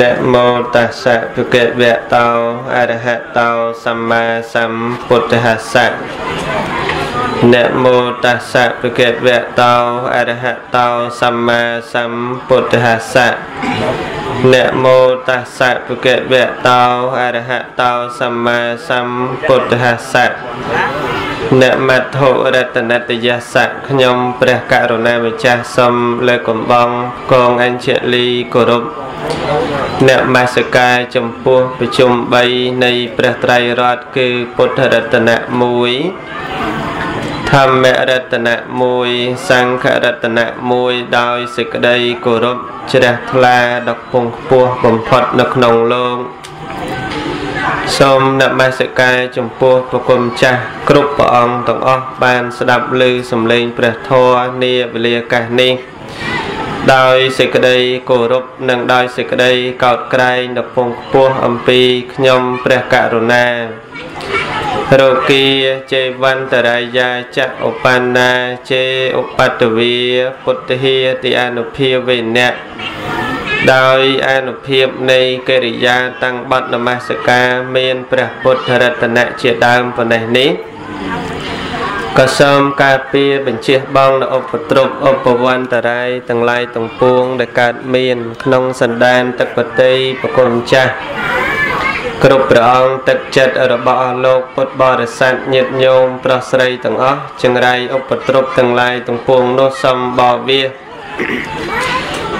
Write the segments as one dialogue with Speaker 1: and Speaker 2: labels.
Speaker 1: នមោតស្សៈភគវៈតោអរហតោសម្មាសម្ពុទ្ធស្សៈ នមោតស្សៈភគវៈតោអរហតោសម្មាសម្ពុទ្ធស្សៈនមោតស្សៈភគវៈតោអរហតោសម្មាសម្ពុទ្ធស្សៈនមត្ថុរតនតយសៈខ្ញុំព្រះករុណាម្ចាស់សូមលើកកំបងកងអញ្ជលីគោរពអ្នកមាសកាចំពោះប្រជុំ3នៃព្រះត្រៃរតន៍គឺពុទ្ធរតនៈ1 ធម្មរតនៈ1សង្ឃរតនៈ1ដោយសេចក្តីគោរពជ្រះថ្លាដ៏ពងខ្ពស់បំផុតនៅក្នុងលោកសូមនមស្ការចំពោះព្រះគុណចាស់គ្រប់ព្រះអង្គទាំងអស់បានស្ដាប់ឮសំឡេងព្រះធម៌នាវេលាកាសនេះដោយសេចក្តីគោរពនិងដោយសេចក្តីកោតក្រែងដល់ពងខ្ពស់អំពីខ្ញុំព្រះករុណា រោគីចេវន្តរាយាចៈឧបណ្ណាចេឧបតវីពុទ្ធិតិអនុភាវេណៈដោយអនុភាពនៃកិរិយាតាំងបត់នមស្ការមានព្រះពុទ្ធរតនៈជាដើមប៉ុណ្ណេះនេះក៏សូមការពារបញ្ជាបងនៅឧបទ្រពឧបវន្តរាយទាំងឡាយទាំងពួងដែលកើតមាន ក្នុងសន្តានទឹកបតីប្រគុណចាស់ គ្រប់ព្រះអង្គទឹកចិត្តរបស់អស់លោកពុទ្ធបរិស័ទញាតិញោមប្រុសស្រីទាំងអស់ចង្រៃឧបទ្រពទាំងឡាយទាំងពួងនោះសូមបវា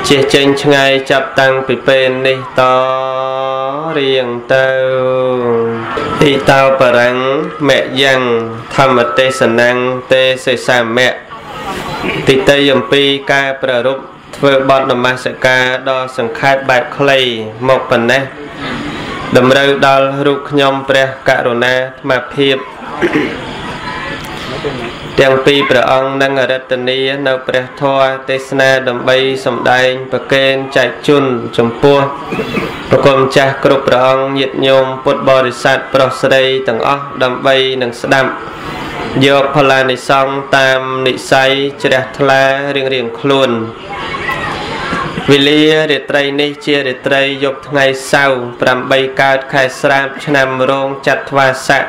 Speaker 1: ជិះចេញឆ្ងាយចាប់តាំងពីពេលនេះតរៀងទៅទីតោបរੰងមយ៉ាងធម្មទេសនੰទេសេសាមៈទីតីអំពីការប្ររពធ្វើបទនមស្ការដ៏សង្ខេបបែបខ្លីមកប៉ុណ្ណេះ តម្រូវដល់រូបខ្ញុំព្រះករុណាអាត្មាភាពទាំងពីរព្រះអង្គនិងអរិទ្ធនីនៅព្រះធម៌ទេសនាដើម្បីសម្ដែងប្រកេនចែកជន់ចំពោះប្រគំចាស់គ្រប់ព្រះអង្គញាតិញោមពុទ្ធបរិស័ទប្រុសស្រីទាំងអស់ដើម្បីនឹងស្ដាប់យកផលានិសង្ឃតាមនិស័យជ្រះថ្លារៀងរៀងខ្លួន វេលារាត្រីនេះជារាត្រីយប់ថ្ងៃសៅរ៍8កើតខែស្រាបឆ្នាំរោងចត្វាស័ក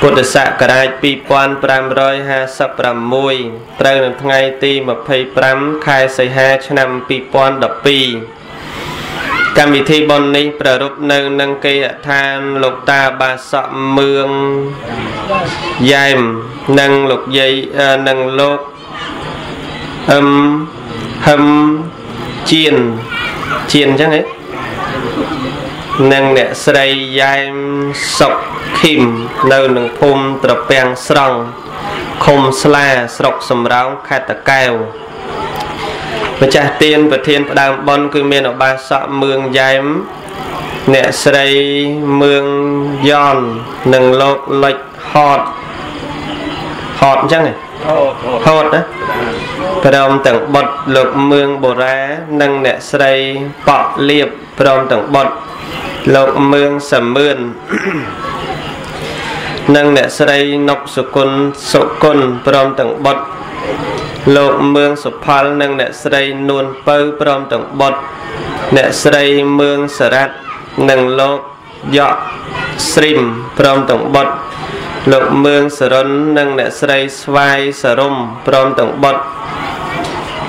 Speaker 1: ពុទ្ធសករាជ2556ត្រូវនៅថ្ងៃទី25ខែសីហាឆ្នាំ2012កម្មវិធីបុណ្យនេះប្រារព្ធនៅនឹងគេយដ្ឋានលោកតាបាសកមឿងយ៉ែមនិងលោកយាយនិងលោកអឹមហឹម ជៀនជៀនអញ្ចឹងហ៎និងអ្នកស្រីយ៉ែមសុកឃីមនៅនឹងភូមិត្រពាំងស្រង់ឃុំស្លាស្រុកសំរោងខេត្តតាកែវម្ចាស់ទៀនប្រធានផ្ដើមប៉ុនគឺមានអបាសកមឿងយ៉ែមអ្នកស្រីមឿងយ៉ននិងលោកលិចហតហតអញ្ចឹងហ តណាព្រមទាំងបុតលោកមឿងបូរ៉ានិងអ្នកស្រីប៉ក់លៀបព្រមទាំងបុតលោកមឿងសមឿននិងអ្នកស្រីនុកសុគន្ធសុគន្ធព្រមទាំងបុតលោកមឿងសុផលនិងអ្នកស្រីនួនពៅព្រមទាំងបុតអ្នកស្រីមឿងសរ៉ាត់និងលោកយ៉កស្រីមព្រមទាំងបុត លោកមឿងសរុននិងអ្នកស្រីស្វាយសរុំព្រមទាំងបុត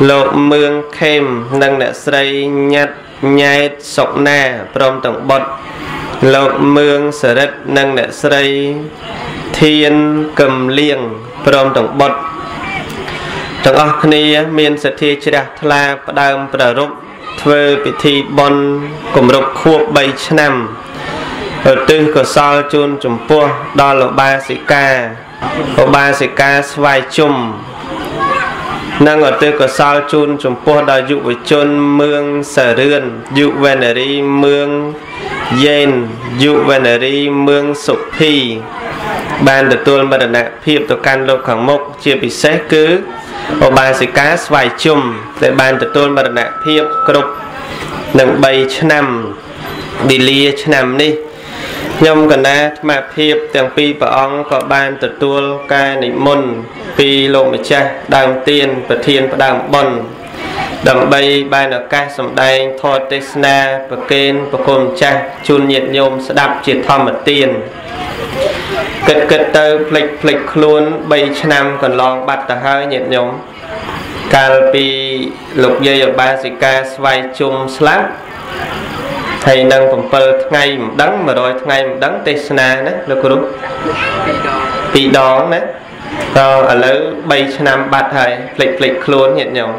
Speaker 1: លោកមឿងខេមនិងអ្នកស្រីញ៉ាត់ញ៉ែតសុកណាព្រមទាំងបុតលោកមឿងសរិទ្ធនិងអ្នកស្រីធានកឹមលៀងព្រមទាំងបុតទាំងអស់គ្នាមានសទ្ធាជ្រះថ្លាផ្ដើមប្ររពធ្វើពិធីបុណ្យគម្រប់ខួប3ឆ្នាំ ឧទ្ទិសកុសលជូនចំពោះដល់ឧបាសិកាឧបាសិកាស្វាយជុំនិងឧទ្ទិសកុសលជូនចំពោះដល់យុវជនមឿងសរឿនយុវនារីមឿងយេនយុវនារីមឿងសុភីបានទទួលមរណភាពទៅកាន់លោកខាងមុខជាពិសេសគឺឧបាសិកាស្វាយជុំដែលបានទទួលមរណភាពគ្រប់នឹង3ឆ្នាំឌីលាឆ្នាំនេះ ខ្ញុំកណាអាត្មាភាពទាំងពីរព្រះអង្គក៏បានទទួលការនិមន្តពីលោកម្ចាស់ដើមទៀនប្រធានផ្ដើមបុណ្យដើម្បីបានឱកាសសម្ដែងធម៌ទេសនាប្រកេនប្រគំចាស់ជូនញាតិញោមស្ដាប់ជាធម្មទានគិតគិតទៅផ្លិចផ្លិចខ្លួន3ឆ្នាំកន្លងបាត់ទៅហើយញាតិញោមកាលពីលោកយាយអបាសិកាស្វ័យជុំស្លាប់ ហើយនឹង7ថ្ងៃមិនដឹង100ថ្ងៃមិនដឹងទេសនាណាលោកគ្រូពីរដងណាក៏ឥឡូវ3ឆ្នាំបាត់ហើយផ្លិចផ្លិចខ្លួនញាតិញោម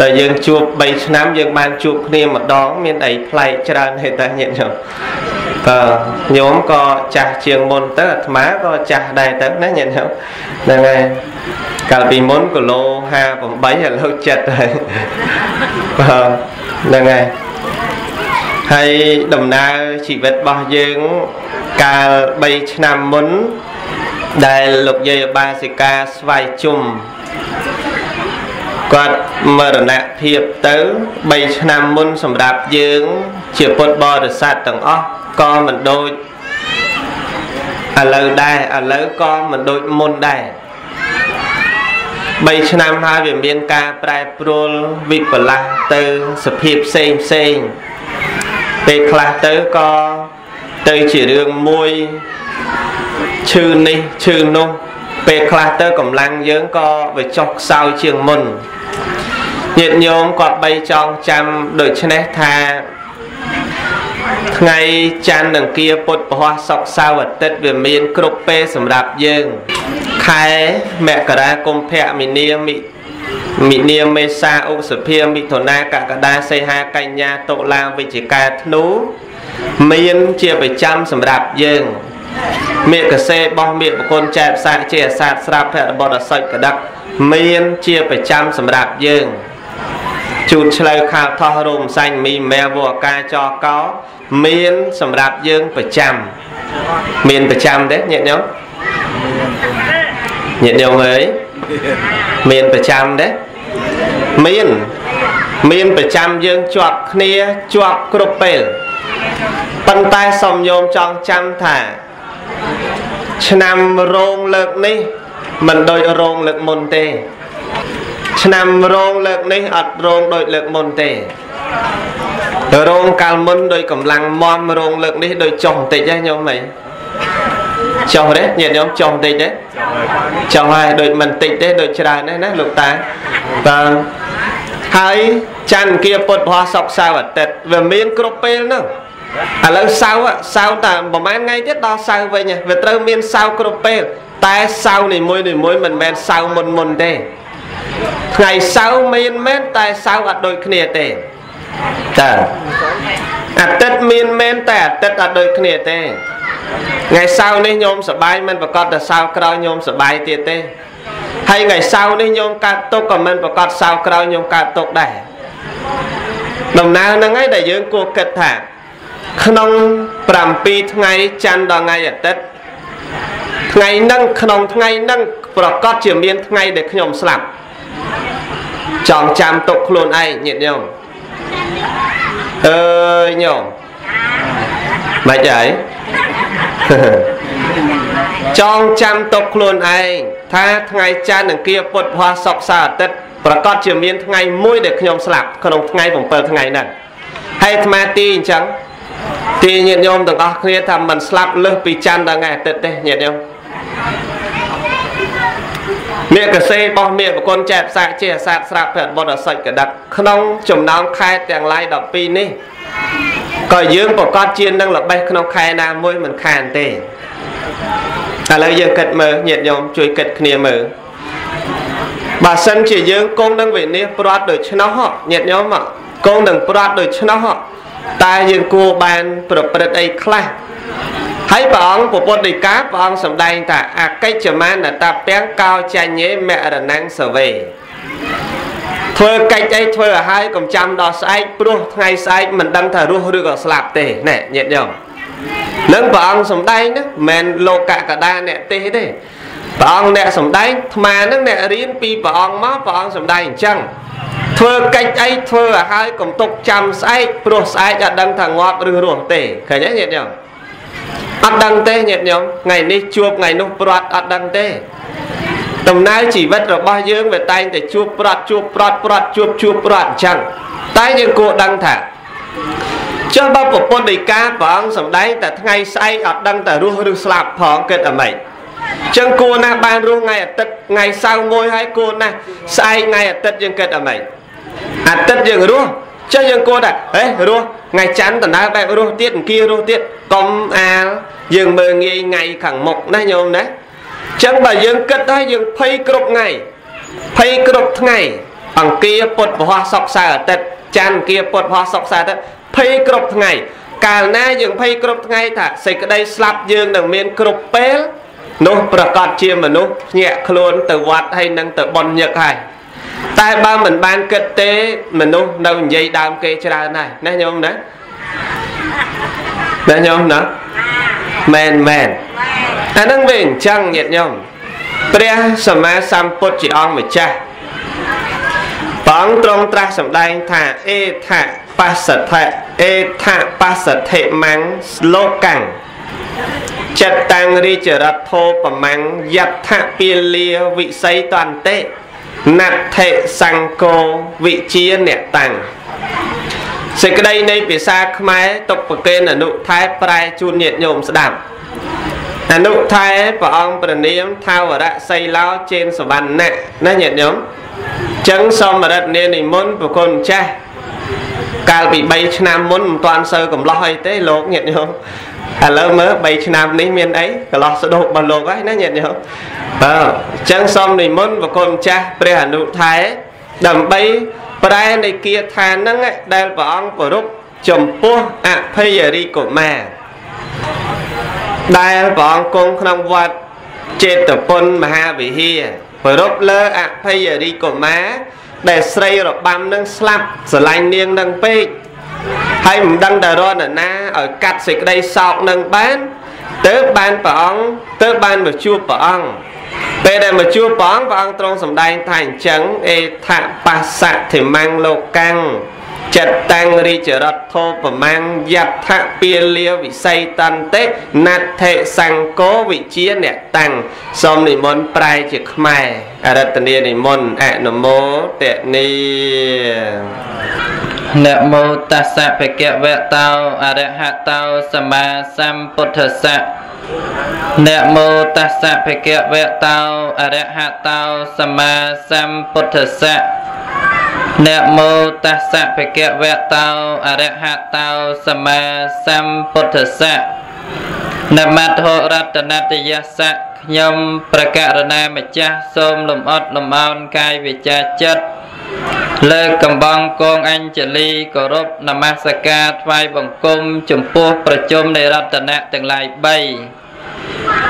Speaker 1: ដល់យើងជួប3ឆ្នាំយើងបានជួបគ្នាម្ដង មានអីប្លែកច្រើនហេតុតែញាតិញោមបាទញោមក៏ចាស់ជាងមុនទៅអាត្មាក៏ចាស់ដែរទៅណាញាតិញោមហ្នឹងហើយកាលពីមុនគីឡូ58ឥឡូវ7ហើយបាទហ្នឹងហើយ ហើយដំណើរជីវិតរបស់យើងកាល3ឆ្នាំមុន ដែលលោកយាយបាសិកាស្វ័យជុំគាត់មរណភាពទៅ3ឆ្នាំមុនសម្រាប់យើង ជាពុទ្ធបរិស័ទទាំងអស់ក៏មិនដូចឥឡូវដែរឥឡូវក៏មិនដូចមុនដែរ3ឆ្នាំហើយវាមានការប្រែប្រួលវិបលាសទៅសភាពផ្សេងផ្សេង ពេលខ្លះទៅក៏ទៅជារឿងមួយឈឺនេះឈឺនោះពេលខ្លះទៅកម្លាំងយើងក៏វាចុះខ្សោយជាងមុនញាតិញោមគាត់បីចងចាំដូច្នេះថាថ្ងៃច័ន្ទនិងគៀពុទ្ធពហសុកសៅរ៍អាទិត្យវាមាន គ្រប់ពេលសម្រាប់យើងខែមករាកុម្ភៈមីនាមិ មិនាមេសាឧសភាមិថុនាកក្កដាសីហាកញ្ញាតុលាវិច្ឆិកាធ្នូមានជាប្រចាំសម្រាប់យើងមេកសេបោះមេបគុណចែកផ្សាជាអាសាទស្រាប់ភៈរបត់អសុចកដឹកមានជាប្រចាំសម្រាប់យើងជូតឆ្លើខាលថោះរោមសាញ់មីមែវអកាចកោមានសម្រាប់យើងប្រចាំមានប្រចាំទេញាតិញោមញាតិញោមអើយ មានប្រចាំទេមានមានប្រចាំយើងជាប់គ្នាជាប់គ្រប់ពេលប៉ុន្តែសូមញោមចង់ចាំថា ឆ្នាំរោងលើកនេះមិនដូចរោងលើកមុនទេ ឆ្នាំរោងលើកនេះអត់រោងដូចលើកមុនទេរោងកាលមុនដោយកម្លាំងមមរោងលើកនេះដោយចុះបន្តិចហ្នឹងញោមហី ចុះទេញាតិញោមចុះបន្តិចទេចុះហើយដូចមិនតិចទេដូចច្រើនទេណាលោកតាបាទហើយច័ន្ទគាពុទ្ធព្រះសុកសៅអាទិត្យវាមានគ្រប់ពេលហ្នឹងឥឡូវសៅសៅតែប្រហែលថ្ងៃទៀតដល់សៅវិញវាត្រូវមានសៅគ្រប់ពេលតែសៅនីមួយនីមួយមិនមែនសៅមុនមុនទេថ្ងៃសៅរ៍មានមែនតែសៅរ៍អត់ដូចគ្នាទេតើ អាទិត្យមានមែនតែអាទិត្យអត់ដូចគ្នាទេថ្ងៃសៅរ៍នេះញោមសបាយមិនប្រកាសតែសៅរ៍ក្រោយញោមសបាយទៀតទេហើយថ្ងៃសៅរ៍នេះញោមកើតទុកក៏មិនប្រកាសសៅរ៍ក្រោយញោមកើតទុកដែរដំណើរហ្នឹងឯងដែលយើងគួរគិតថា ក្នុង7ថ្ងៃច័ន្ទដល់ថ្ងៃអាទិត្យថ្ងៃហ្នឹងក្នុងថ្ងៃហ្នឹងប្រកាសជាមានថ្ងៃដែលខ្ញុំស្លាប់ចងចាំទុកខ្លួនឯងញាតិញោម អើយញោមមិនហើយចងចាំទុកខ្លួនឯងថាថ្ងៃច័ន្ទនិងគៀពុទ្ធភ័សសុកសាអាទិត្យប្រកាសជាមានថ្ងៃមួយដែលខ្ញុំស្លាប់ក្នុងថ្ងៃ7ថ្ងៃហ្នឹងហើយអាត្មាទីអញ្ចឹងទីញាតិញោមទាំងអស់គ្នាថាមិនស្លាប់លើសពីច័ន្ទដល់ថ្ងៃអាទិត្យទេញាតិញោម មេកសេរបស់មេប្រគុណចែកផ្សាកជាអាសាទស្រាប់ព្រះបុត្រអសិចកដឹកក្នុងចំណោមខែទាំងឡាយ12នេះក៏យើងប្រកាសជានឹងល្បេះក្នុងខែណាមួយមិនខានទេឥឡូវយើងគិតមើលញាតិញោមជួយគិតគ្នាមើលបើសិនជាយើងគង់នឹងវិនិច្ឆ័យព្រាត់ដូច្នោះញាតិញោមគង់នឹងព្រាត់ដូច្នោះតែយើងគួរបានប្រព្រឹត្តអីខ្លះ ហើយព្រះអង្គពុទ្ធដីកាព្រះអង្គសម្ដែងថាអកិច្ចមានតទាំងកោចញ្ញេមរណងសវេធ្វើកិច្ចអីធ្វើឲ្យហើយកុំចាំដល់ស្អែកព្រោះថ្ងៃស្អែកមិនដឹងថារស់ឬក៏ស្លាប់ទេណែញាតិញោមនឹងព្រះអង្គសម្ដែងណាមិនលោកកដាអ្នកទេទេព្រះអង្គអ្នកសម្ដែងអាត្មានឹងអ្នករៀនពីព្រះអង្គមកព្រះអង្គសម្ដែងអញ្ចឹងធ្វើកិច្ចអីធ្វើឲ្យហើយកុំទុកចាំស្អែកព្រោះស្អែកអត់ដឹងថាងាប់ឬរស់ទេឃើញទេញាតិញោម អត់ដឹងទេញាតិញោមថ្ងៃនេះជួបថ្ងៃនោះព្រាត់អត់ដឹងទេដំណើរជីវិតរបស់យើងវាតែងតែជួបប្រត់ជួបប្រត់ប្រត់ជួបជួបប្រត់អញ្ចឹងតែយើងគួរដឹងថាចុះបើប្រពន្ធដីកាព្រះអង្គសំដែងតែថ្ងៃស្អែកអត់ដឹងតែរស់ឬស្លាប់ផងគិតអ្ម៉េចចឹងគួរណាស់បានរស់ថ្ងៃអាទិត្យថ្ងៃសៅរ៍មួយហើយគួរណាស់ស្អែកថ្ងៃអាទិត្យយើងគិតអ្ម៉េចអាទិត្យយើងរស់ ចឹងយើងគួរតែហេរស់ថ្ងៃច័ន្ទដំណើរបែបរស់ទៀតអង្គារស់ទៀតកុំអាលយើងមើងងាយថ្ងៃខាងមុខណាញោមណាចឹងបើយើងគិតហើយយើងភ័យគ្រប់ថ្ងៃភ័យគ្រប់ថ្ងៃអង្គារពុតពហសុកសៅអាទិត្យច័ន្ទអង្គារពុតពហសុកសៅអាទិត្យភ័យគ្រប់ថ្ងៃកាលណាយើងភ័យគ្រប់ថ្ងៃថាសេចក្តីស្លាប់យើងនឹងមានគ្រប់ពេលនោះប្រកាសជាមនុស្សភ្ញាក់ខ្លួនទៅវត្តហើយនឹងទៅបន់ញឹកហើយ តែបើមិនបានគិតទេមនុស្សនៅនិយាយដើមគេច្រើនហើយណាញោមណាណាញោមណាមែនមែនអានឹងវាអញ្ចឹងញាតិញោមព្រះសម្មាសម្ពុទ្ធជាអង្គម្ចាស់ព្រះអង្គទ្រង់ត្រាស់សម្ដែងថាអេថបស្សថៈអេថបស្សថិមੰលោកੰចិត្តតាំងរាជរដ្ឋោប្រមាំងយដ្ឋពាលាវិស័យតន្តិ ណដ្ឋិសង្គោវិជាអ្នកតាំងសេចក្តីនៃភាសាខ្មែរទុកប្រកេនអនុថែប្រែជូនញាតិញោមស្ដាប់អនុថែព្រះអង្គប្រនាមថាវរៈសីឡោចេនសវណ្ណៈណាញាតិញោមចឹងសូមរិទ្ធនានិមន្តប្រគុណម្ចាស់កាលពី3ឆ្នាំមុនមិនទាន់សូវកំឡោះអីទេលោកញាតិញោម ឥឡូវមើល3ឆ្នាំនេះមានអីកន្លោះស្ដោករបស់លោកហើយណាញាតិញោមអឺអញ្ចឹងសូមនិមន្តប្រគុណម្ចាស់ព្រះអនុថែដើម្បីប្រែនៃគាថានឹងដែលព្រះអង្គគោរពចំពោះអភ័យរីកុមារដែលព្រះអង្គគង់ក្នុងវត្តចេតពុនមហាវិហារគោរពលើអភ័យរីកុមារដែលស្រីរបាំនឹងស្លាប់ស្រឡាញ់នាងនឹងពេក ហើយមិនដឹងតែរនណាឲ្យកាត់សេចក្តីសោកនឹងបានទៅបានព្រះអង្គទៅបានមកជួបព្រះអង្គពេលដែលមកជួបព្រះអង្គព្រះអង្គទ្រង់សម្ដែងថាអញ្ចឹងអេថបស្សៈធិមੰលោកੰ ចិត្តតាំងរាជរដ្ឋោប្រមាំងយដ្ឋពាលាវិស័យតន្តិណដ្ឋិសង្គោវិជាអ្នកតាំងសូមនិមន្តប្រែជាខ្មែរអរតនីនិមន្តអនុមោទនី
Speaker 2: នមោតស្សៈភគវតោអរហតោសម្មាសម្ពុទ្ធស្សៈនមោតស្សៈភគវតោអរហតោសម្មាសម្ពុទ្ធស្សៈ នមោតស្សៈភគវតោអរហតោសម្មាសម្ពុទ្ធស្សៈនមត្ថរតនតយស្សៈខ្ញុំប្រកាសណាម្ចាស់សូមលំអត់លំអោនកាយវិជាចិត្តលើកកំបងកងអញ្ជលីគោរពនមស្ការថ្វាយបង្គំចំពោះប្រជុំនៃរតនៈទាំងឡាយ3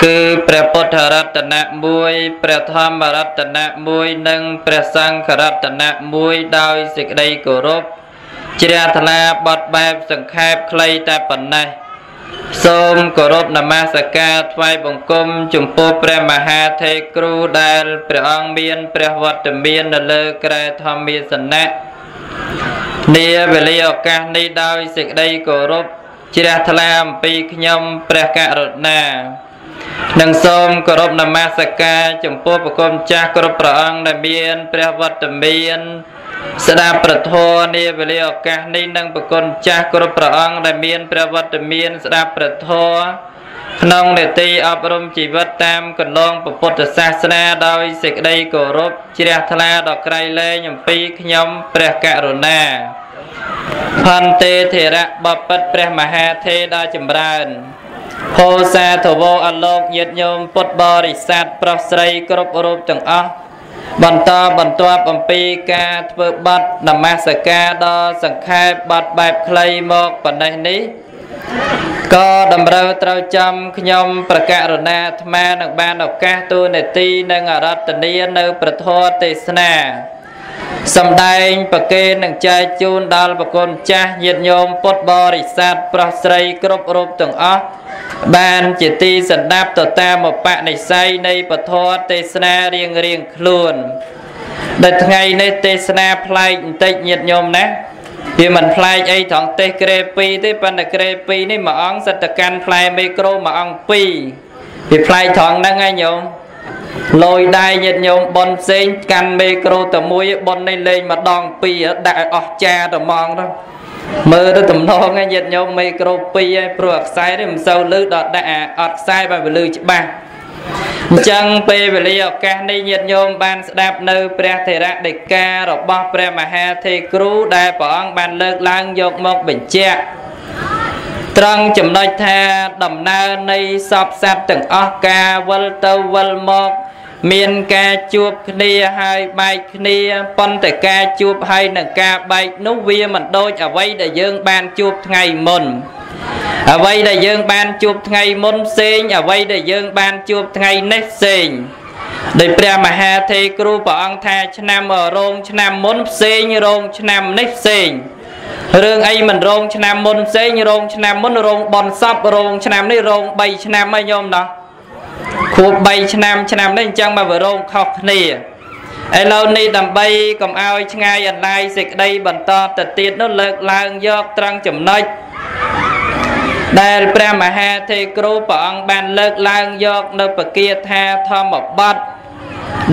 Speaker 2: គឺព្រះពុទ្ធរតនៈ1ព្រះធម្មរតនៈ1និងព្រះសង្ឃរតនៈ1ដោយសេចក្តីគោរពជ្រះថ្លាបត់បែបសង្ខេបខ្លីតែប៉ុណ្ណេះសូមគោរពនមស្ការថ្វាយបង្គំចំពោះព្រះមហាថេរគ្រូដែលព្រះអង្គមានព្រះវត្តមាននៅលើក្រែធម្មាសនៈនាវេលាឱកាសនេះដោយសេចក្តីគោរពជ្រះថ្លាអំពីខ្ញុំព្រះករុណា និងសូមគោរពនមស្ការចំពោះប្រគំចាស់គ្រប់ព្រះអង្គដែលមានព្រះវត្តមានស្ដាប់ប្រធរនាវេលាឱកាសនេះនឹងប្រគុណចាស់គ្រប់ព្រះអង្គដែលមានព្រះវត្តមានស្ដាប់ប្រធរក្នុងនេតិអប់រំជីវិតតាមកន្លងពុទ្ធសាសនាដោយសេចក្តីគោរពជ្រះថ្លាដល់ក្រៃលែងអំពីខ្ញុំព្រះករុណាផន្តេធរៈបពិតព្រះមហាទេដ៏ចម្រើន ហោសាទវោអលោកញាតញោមពុទ្ធបរិស័ទប្រុសស្រីគ្រប់រូបទាំងអស់បន្តបន្ទាប់អំពីការធ្វើបတ်នមស្ការដល់សង្ខេបបတ်បែបខ្លីមកប៉ុណ្ណេះនេះក៏តម្រូវត្រូវចំខ្ញុំប្រកាសរណាអាត្មានឹងបានឱកាសទូនាទីនិងអរតនីនៅប្រធរទេសនា សំដែងប្រគេននឹងចែកជូនដល់ប្រគុណចាស់ញាតិញោមពុទ្ធបរិស័ទប្រុសស្រីគ្រប់រូបទាំងអស់បានជាទីសន្តាប់ទៅតាមបនិស័យនៃពធទេសនារៀងរៀងខ្លួនដែលថ្ងៃនេះទេសនាប្លែកបន្តិចញាតិញោមណាវាមិនប្លែកអីត្រង់ទេសក្រេ2ទេប៉ុន្តែក្រេ2នេះមួយអង្គសិតតកាន់ផ្លែមីក្រូមួយអង្គ2វាប្លែកត្រង់ហ្នឹងហើយញោម លយដៃញាតិញោមបនផ្សេងកាន់មេក្រូតែមួយបននេះលេងម្ដងពីរដាក់ឲ្យអស់ចាតែហ្មងទៅមើលទៅតំណងឯញាតិញោមមេក្រូ2ហើយព្រោះអាខ្សែនេះមិនសូវលឺដល់ដាក់អាអត់ខ្សែបើវាលឺច្បាស់អញ្ចឹងពេលវេលាឱកាសនេះញាតិញោមបានស្ដាប់នៅព្រះធរៈដីការបស់ព្រះមហាថេរគ្រូដែលព្រះអង្គបានលើកឡើងយកមកបញ្ជាក់ ត្រង់ចំណុចថាដំណើរនៃសពសត្វទាំងអស់ការវិលទៅវិលមក មានការជួបគ្នាហើយបែកគ្នាប៉ុន្តែការជួបហើយនឹងការបែកនោះវាមិនដូចអ្វីដែលយើងបានជួបថ្ងៃមុនអ្វីដែលយើងបានជួបថ្ងៃមុនផ្សេងអ្វីដែលយើងបានជួបថ្ងៃនេះផ្សេងដោយព្រះមហាថេរគ្រូព្រះអង្គថាឆ្នាំរោងឆ្នាំមុនផ្សេងរោងឆ្នាំនេះផ្សេង រឿងអីមិនរោងឆ្នាំមុនផ្សេងរោងឆ្នាំមុនរោងបនសពរោងឆ្នាំនេះរោង3ឆ្នាំហើយញោមណោះខួប3ឆ្នាំឆ្នាំនេះអញ្ចឹងមកវារោងខុសគ្នាឥឡូវនេះដើម្បីកុំឲ្យឆ្ងាយអន្លាយសេចក្តីបន្តទៅទៀតនោះលើកឡើងយកត្រង់ចំណុចដែលព្រះមហាទេគ្រូព្រះអង្គបានលើកឡើងយកនៅពគាថាធម្មបទ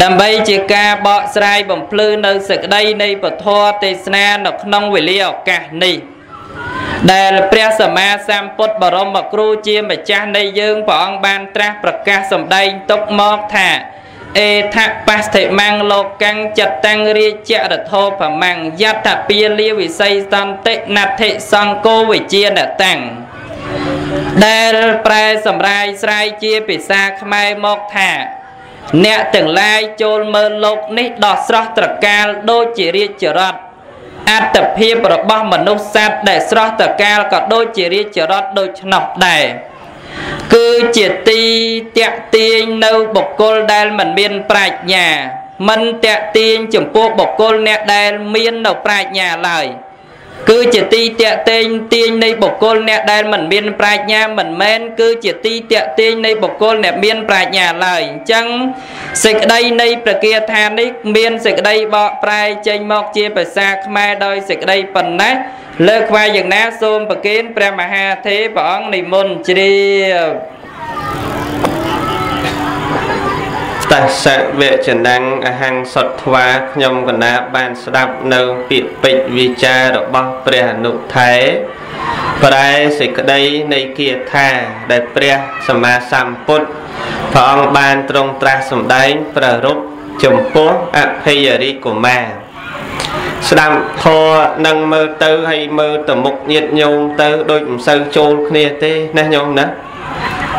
Speaker 2: ដើម្បីជាការបកស្រាយបំភ្លឺនៅសេចក្តីនៃពធទេសនានៅក្នុងវេលាឱកាសនេះដែលព្រះសម្មាសម្ពុទ្ធបរមគ្រូជាម្ចាស់នៃយើងព្រះអង្គបានត្រាស់ប្រកាសសម្ដែងទុកមកថាអេថបស្តិមੰលោកੰចតੰរាជរធោបមੰយតពាលាវិស័យសន្តិណដ្ឋិសង្គោវិជានតាំងដែលប្រែសម្រាយស្រ័យជាភាសាខ្មែរមកថា អ្នកទាំងឡាយចូលមើលលោកនេះដោះស្រស់ត្រកាលដូចជារាជរដ្ឋអត្តភាពរបស់មនុស្សសត្វដែលស្រស់ត្រកាលក៏ដូចជារាជរដ្ឋដូច្នោះដែរគឺជាទីតាក់ទាញនៅបុគ្គលដែលមិនមានប្រាជ្ញា មិនតាក់ទាញចំពោះបុគ្គលអ្នកដែលមាននៅប្រាជ្ញាឡើយ គឺជាទីតាក់ទាញទាញនៃបុគ្គលអ្នកដែលមិនមានប្រាជ្ញាមិនមែនគឺជាទីតាក់ទាញនៃបុគ្គលអ្នកមានប្រាជ្ញាឡើយអញ្ចឹងសេចក្តីនៃប្រគាថានេះមានសេចក្តីបកប្រែចេញមកជាភាសាខ្មែរដោយសេចក្តីប៉ុណ្ណេះលើកខ្វាយយ៉ាងណាសូមប្រគេនព្រះមហាទេព្រះអង្គនិមន្តជ្រាប
Speaker 1: តសៈវៈចណੰអហੰសត្វាខ្ញុំកណាបានស្ដាប់នៅពាក្យពេចវិចាររបស់ព្រះអនុថែប្រែសេចក្តីនៃគាថាដែលព្រះសម្មាសម្ពុទ្ធព្រះអង្គបានទ្រង់ត្រាស់សម្ដែងប្ររពចំពោះអភ័យរិកុមារស្ដាប់ធរនឹងមើលទៅហើយមើលទៅមុខញាតញោមទៅដូចមិនសូវចូលគ្នាទេណាញោមណា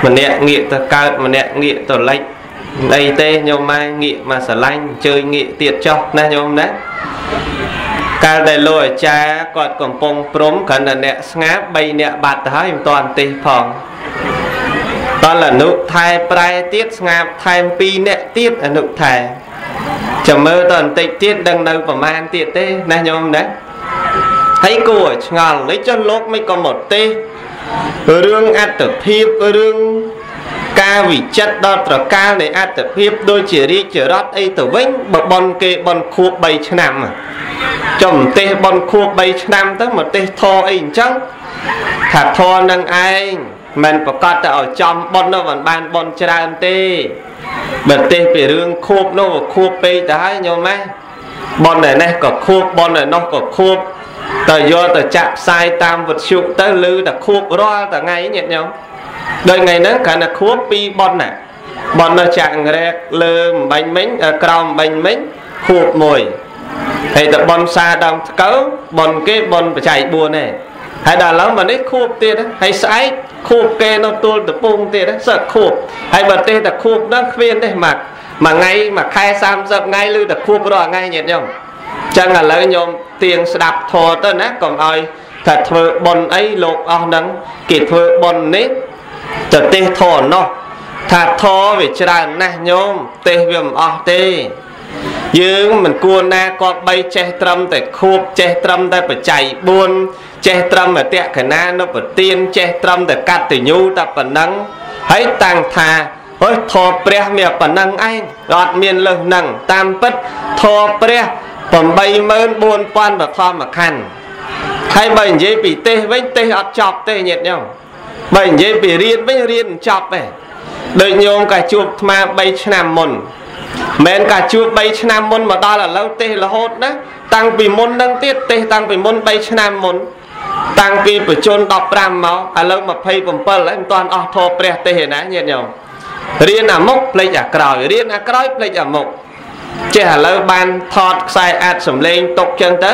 Speaker 1: ម្នាក់ងាកទៅកើតម្នាក់ងាកទៅលិច អីទេញោមម៉ែងាកមកស្រឡាញ់អញ្ជើញងាកទៀតចុះណាញោមណាកាលដែលលោកអាចារ្យគាត់កំពុងព្រមគ្រាន់តែអ្នកស្ងាប3អ្នកបាត់ទៅហើយមិនតាន់ទេសផងតលអនុថែប្រែទៀតស្ងាបថែម2អ្នកទៀតអនុថែចាំមើលតបន្តិចទៀតដឹងនៅប្រមាណទៀតទេណាញោមណាហើយគួរឆ្ងល់នេះចុះលោកមិនក៏មកទេសរឿងអត្តភាពរឿង ការវិចិត្រដល់ត្រកាលនៃអត្តភាពដូចជារាជរដ្ឋអីទៅវិញបើបនគេបនខួប3ឆ្នាំចំទេសបនខួប3ឆ្នាំទៅមកទេសធរអីអញ្ចឹងថាធរនឹងឯងមិនប្រកាសទៅឲ្យចំបននោះមិនបានបនច្រើនទេបើទេសពីរឿងខួបនោះខួបពេកទៅហើយញោមម៉ែបនឯនេះក៏ខួបបនឯនោះក៏ខួបទៅយកទៅចាក់ផ្សាយតាមវិទ្យុទៅឮតែខួបរាល់ថ្ងៃញាតិញោម ដូចថ្ងៃហ្នឹងគ្រាន់តែខួប2ប៉ុនណាប៉ុននៅចាក់រែកលើអំបញ្ញមិញក្រោមអំបញ្ញមិញខួបមួយហើយតែប៉ុនសាដើមស្កើប៉ុនគេប៉ុនបច្ច័យ4ទេហើយដល់ឡើងមកនេះខួបទៀតហើយស្អែកខួបគេនៅទល់តពងទៀតសឹកខួបហើយបើទេតែខួបហ្នឹងគ្មានទេមកមួយថ្ងៃមួយខែ30ថ្ងៃឬតែខួបរាល់ថ្ងៃញាតិញោមចឹងឥឡូវញោមទៀងស្ដាប់ធម៌ទៅណាកុំឲ្យថាធ្វើប៉ុនអីលោកអស់ហ្នឹងគេធ្វើប៉ុននេះ ទៅទេសធរនោះថាធរវាច្រើនណាស់ញោមទេសវាមិនអស់ទេយើងមិនគួរណាគាត់បីចេះត្រឹមតែខួបចេះត្រឹមតែបច្ច័យ4ចេះត្រឹមតែតក្កណានុប្រទានចេះត្រឹមតែកតញ្ញូតែប៉ុណ្ណឹងហើយតាំងថាអើយធរព្រះមានប៉ុណ្ណឹងឯងអត់មានលើសហ្នឹងតាមពិតធរព្រះ84000បឋមខណ្ឌហើយបើនិយាយពីទេសវិញទេសអត់ចប់ទេញាតិញោម បើនិយាយពីរៀនវិញរៀនមិនចប់ទេដូចញោមកាជួបអាត្មា3ឆ្នាំមុនមិនកាជួប3ឆ្នាំមុនមកដល់ឥឡូវទេសរហូតណាតាំងពីមុននឹងទៀតទេសតាំងពីមុន3ឆ្នាំមុនតាំងពីបច្ចុប្បន្ន15មកឥឡូវ27ហើយមិនទាន់អស់ធោព្រះទេសឯណាញាតិញោមរៀនអាមុខផ្លេចអាក្រោយរៀនអាក្រោយផ្លេចអាមុខចេះឥឡូវបានថតខ្សែអាចសំលេងຕົកចឹងទៅ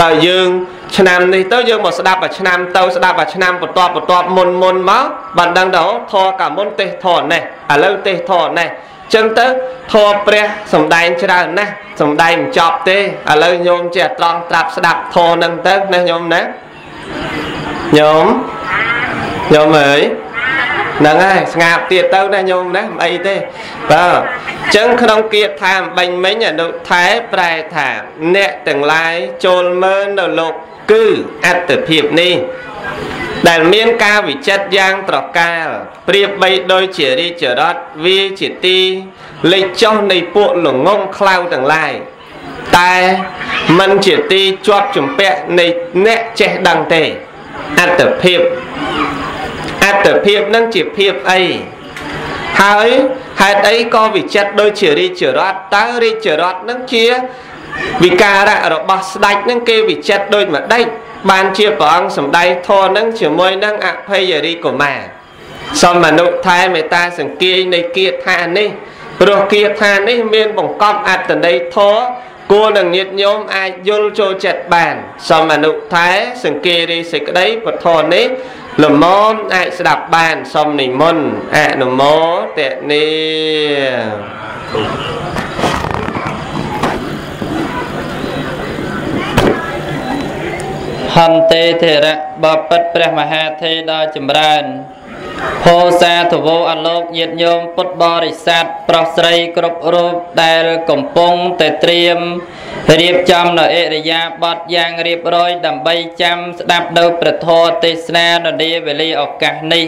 Speaker 1: ដល់យើង ឆ្នាំនេះទៅយើងមកស្ដាប់អាឆ្នាំទៅស្ដាប់អាឆ្នាំបន្ទាប់បន្ទាប់មុនមុនមកបានដឹងទៅធរកាមុនទេសធរនេះឥឡូវទេសធរនេះចឹងទៅធរព្រះសំដែងច្រើនណាស់សំដែងមិនចប់ទេឥឡូវញោមចេះត្រង់ត្រាប់ស្ដាប់ធរនឹងទៅណាញោមណាញោមញោមអើយហ្នឹងហើយស្ងាត់ទៀតទៅណាញោមណាមិនអីទេបាទអញ្ចឹងក្នុងគៀតថាអំបញ្ញមិញអនុថែប្រែថា អ្នកទាំងឡាយចូលមើលនៅលោក គឺអត្តភាពនេះដែលមានការវិចិត្រយ៉ាងត្រកាលប្រៀបបីដូចជារាជរដ្ឋវាជាទីលេចចុះនៃពួកល្ងងខ្លៅទាំងឡាយតែมันជាទីជាប់ជំពាក់នៃអ្នកចេះដឹងទេអត្តភាពអត្តភាពនឹងជាភាពអីហើយហេតុអីក៏វិចិត្រដូចជារាជរដ្ឋតើរាជរដ្ឋនឹងជា វិការៈរបស់ស្ដេចនឹងគេវិចិត្រដូចម្ដេចបានជាព្រះអង្គសម្ដែងធម៌នឹងជាមួយនឹងអភ័យរីកុមារសូមអនុថែមេត្តាសង្កេយនៃគាថានេះព្រោះគាថានេះមានបង្កប់អត្តន័យធម៌គួរនឹងញាតញោមអាចយល់ចូលចិត្តបានសូមអនុថែសង្កេយរីសេចក្តីពធនេះលមមអាចស្ដាប់បានសូមនិមន្តអនុមោទនី
Speaker 2: ហន្តេធរៈបពិតព្រះមហាធេដ៏ចម្រើនហោសាទវោអលោកញាតញោមពុទ្ធបរិស័ទប្រុសស្រីគ្រប់រូបដែលកំពុងតែត្រៀមរៀបចំនៅអរិយាប័ត្រយ៉ាងរៀបរយដើម្បីចាំស្ដាប់នៅព្រះធម៌ទេសនាននាវេលាឱកាសនេះ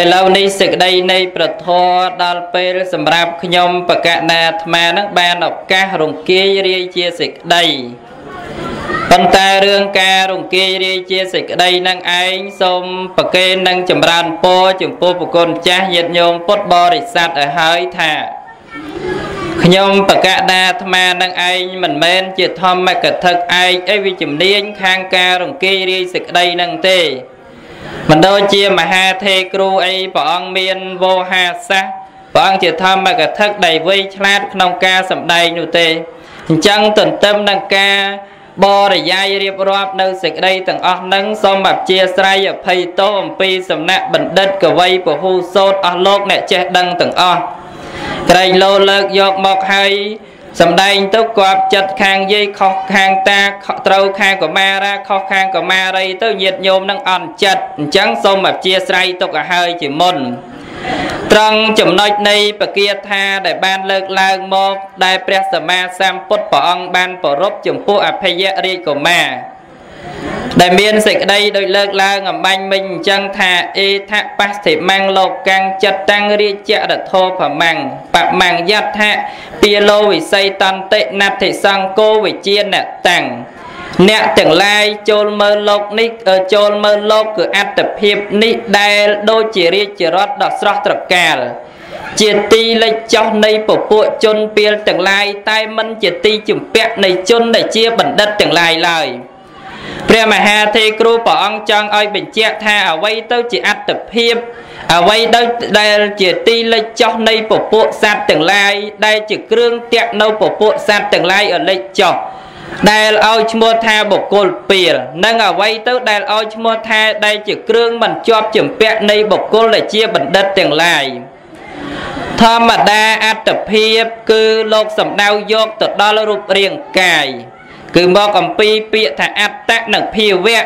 Speaker 2: ឥឡូវនេះសេចក្តីនៃព្រះធម៌ដល់ពេលសម្រាប់ខ្ញុំបកណាអាត្មានឹងបានឱកាសរង្គាយរាយជាសេចក្តី ប៉ុន្តែរឿងការរង្គេយរាយជាសេចក្តីនឹងឯងសូមប្រគេននឹងចម្រើនពរចំពោះបុគ្គលចាស់ញាតិញោមពុទ្ធបរិស័ទឲ្យហើយថាខ្ញុំបកដាអាត្មានឹងឯងមិនមែនជាធម្មកថាឯងអីវិជំនាញខាងការរង្គេយរាយសេចក្តីនឹងទេមិនដូចជាមហាទេគ្រូអីព្រះអង្គមានវោហាសាសព្រះអង្គជាធម្មកថាដែលវៃឆ្លាតក្នុងការសម្ដែងនោះទេអញ្ចឹងទន្ទឹមនឹងការ បរិយាយរៀបរាប់នៅសេចក្តីទាំងអស់នឹងសូមអព្យាស្រ័យអភ័យទោសអំពីសំណាក់បណ្ឌិតកវីពហុសោតអស់លោកអ្នកចេះដឹងទាំងអស់ក្រែងលោលើកយកមកហើយសំដែងទៅគាត់ចិត្តខាងយាយខុសខាងតាត្រូវខាងកមារាខុសខាងកមារីទៅញាតញោមនឹងអន់ចិត្តអញ្ចឹងសូមអព្យាស្រ័យទុកឲ្យហើយជាមុន ត្រង់ចំណុចនៃបគាថាដែលបានលើកឡើងមកដែលព្រះសម្មាសម្ពុទ្ធព្រះអង្គបានប្ររពចំពោះអភយរាជកុមារដែលមានសេចក្តីដោយលើកឡើងអំបញ្ញមិញអញ្ចឹងថាអេថបស្តិមੰលោកកាំងចិត្តតាំងរាជរដ្ឋោភមੰបមੰយដ្ឋៈពាលោវិស័យតន្តិណដ្ឋិសង្គោវិជានតាំង អ្នកទាំងឡាយចូលមើលលោកនេះចូលមើលលោកគឺអត្តភាពនេះដែលដូចជារាជរដ្ឋដ៏ស្រស់ត្រកាលជាទីលេចចុះនៃពពួកជនពៀលទាំងឡាយតែមិនជាទីជំពាក់នៃជនដែលជាបណ្ឌិតទាំងឡាយឡើយព្រះមហាទេគ្រូព្រះអង្គចង់ឲ្យបញ្ជាក់ថាអ្វីទៅជាអត្តភាពអ្វីដែលជាទីលេចចុះនៃពពួកសត្វទាំងឡាយដែលជាគ្រឿងតាក់នៅពពួកសត្វទាំងឡាយឲ្យលេចចុះ ដែលឲ្យឈ្មោះថាបុគ្គលពីលនិងអ្វីទៅដែលឲ្យឈ្មោះថាដែលជាគ្រឿងមិនជាប់ជំពាក់នៃបុគ្គលដែលជាបណ្ឌិតទាំងឡាយធម្មតាអត្តភាពគឺលោកសំដៅយកទៅដល់រូបរាងកាយគឺមកអំពីពាក្យថាអត្តនិងភាវៈ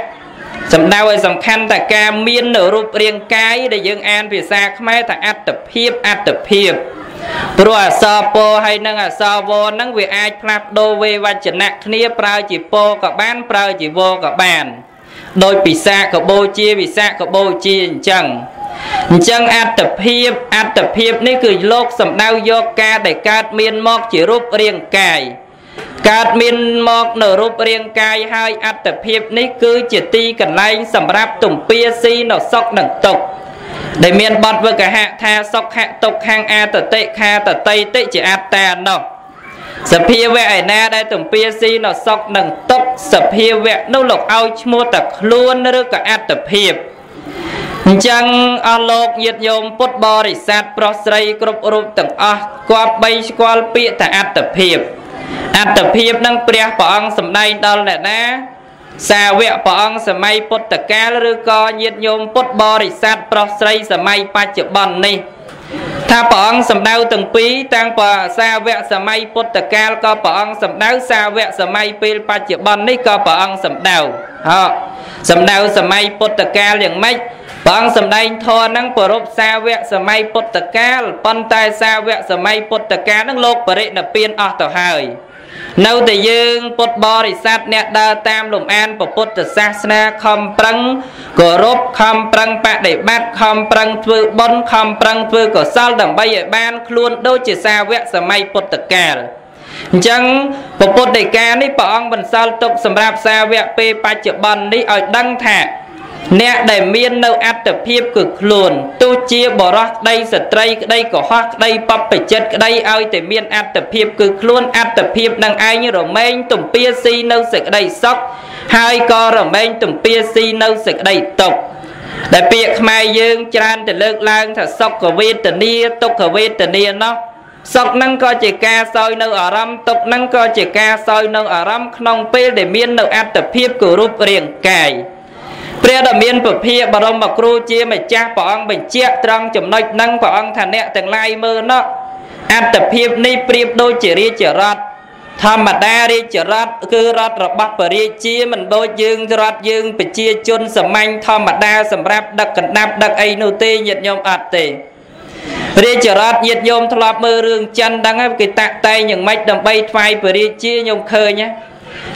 Speaker 2: សំដៅឲ្យសំខាន់ថាការមាននៅរូបរាងកាយដែលយើងអានភាសាខ្មែរថាអត្តភាពអត្តភាពព្រោះអសរពោហើយនឹងអសរវហ្នឹងវាអាចផ្លាស់ប្ដូរវេវចនៈគ្នាប្រើជាពោក៏បានប្រើជាវក៏បានដោយពិសាកបូជាវិសាកបូជាអញ្ចឹងអញ្ចឹងអត្តភាពអត្តភាពនេះគឺលោកសំដៅយកការដែលកើតមានមកជារូបរាងកាយ កើតមានមកនៅរូបរាងកាយហើយអត្តភាពនេះគឺជាទីកន្លែងសម្រាប់ទំពាស៊ីនៅសុខនិងទុក្ខដែលមានបទវកហៈថាសុខៈទុក្ខំអាតតិខាតតិតិជាអត្តានោះសភាវៈឯណាដែលទំពាស៊ីនៅសុខនិងទុក្ខសភាវៈនោះលោកឲ្យឈ្មោះតែខ្លួនឬក៏អត្តភាពអញ្ចឹងអស់លោកញាតិញោមពុទ្ធបរិស័ទប្រុសស្រីគ្រប់រូបទាំងអស់គប្បីស្គាល់ពាក្យថាអត្តភាព អត្តភាពនឹងព្រះព្រះអង្គសម្ដែងដល់អ្នកណា សាវកព្រះអង្គសម័យពុទ្ធកាលឬក៏ញាតិញោមពុទ្ធបរិស័ទប្រុសស្រីសម័យបច្ចុប្បន្ននេះថាព្រះអង្គសម្ដៅទាំងពីរតាំងពីសាវកសម័យពុទ្ធកាលក៏ព្រះអង្គសម្ដៅសាវកសម័យពេលបច្ចុប្បន្ននេះក៏ព្រះអង្គសម្ដៅហ៎សម្ដៅសម័យពុទ្ធកាលយ៉ាងម៉េច ព្រះអង្គសម្ដែងធម៌ហ្នឹងប្រពសាវកសម័យពុទ្ធកាលប៉ុន្តែសាវកសម័យពុទ្ធកាលហ្នឹងលោកបរិណិព្វានអស់ទៅហើយនៅតែយើងពុទ្ធបរិស័ទអ្នកដើរតាមលំអានពុទ្ធសាសនាខំប្រឹងគោរពខំប្រឹងបដិបត្តិខំប្រឹងធ្វើបុណ្យខំប្រឹងធ្វើកុសលដើម្បីឲ្យបានខ្លួនដូចជាសាវកសម័យពុទ្ធកាលអញ្ចឹងពុទ្ធដីកានេះព្រះអង្គបន្សល់ទុកសម្រាប់សាវកពេលបច្ចុប្បន្ននេះឲ្យដឹងថា អ្នកដែលមាននៅអត្តភាពគឺខ្លួនទោះជាបរោះក្តីស្ត្រីក្តីកុហកក្តីបព្វជិតក្តីឲ្យតែមានអត្តភាពគឺខ្លួនអត្តភាពនឹងឯងរមែងទំពាស៊ីនៅសេចក្តីសុខហើយក៏រមែងទំពាស៊ីនៅសេចក្តីទុក្ខដែលពាក្យខ្មែរយើងច្រើនតែលើកឡើងថាសុខវេទនាទុក្ខវេទនានោះសុខនឹងក៏ជាការសោយនៅអារម្មណ៍ទុក្ខនឹងក៏ជាការសោយនៅអារម្មណ៍ក្នុងពេលដែលមាននៅអត្តភាពគោរពរាងកាយ ព្រះដ៏មានពភាបរមគ្រូជាម្ចាស់ព្រះអង្គបញ្ជាក់ត្រង់ចំណុចហ្នឹងព្រះអង្គថាអ្នកទាំងឡាយមើលណោះអត្តភាពនេះប្រៀបដូចជារាជរដ្ឋធម្មតារាជរដ្ឋគឺរដ្ឋរបស់ពរាជាមិនដូចយើងរដ្ឋយើងប្រជាជនសាមញ្ញធម្មតាសម្រាប់ដឹកកណ្ដាប់ដឹកអីនោះទេញាតិញោមអត់ទេរាជរដ្ឋញាតិញោមធ្លាប់មើលរឿងចិនដឹងហើយគេតាក់តែងយ៉ាងម៉េចដើម្បីថ្វាយពរាជាញោមឃើញណា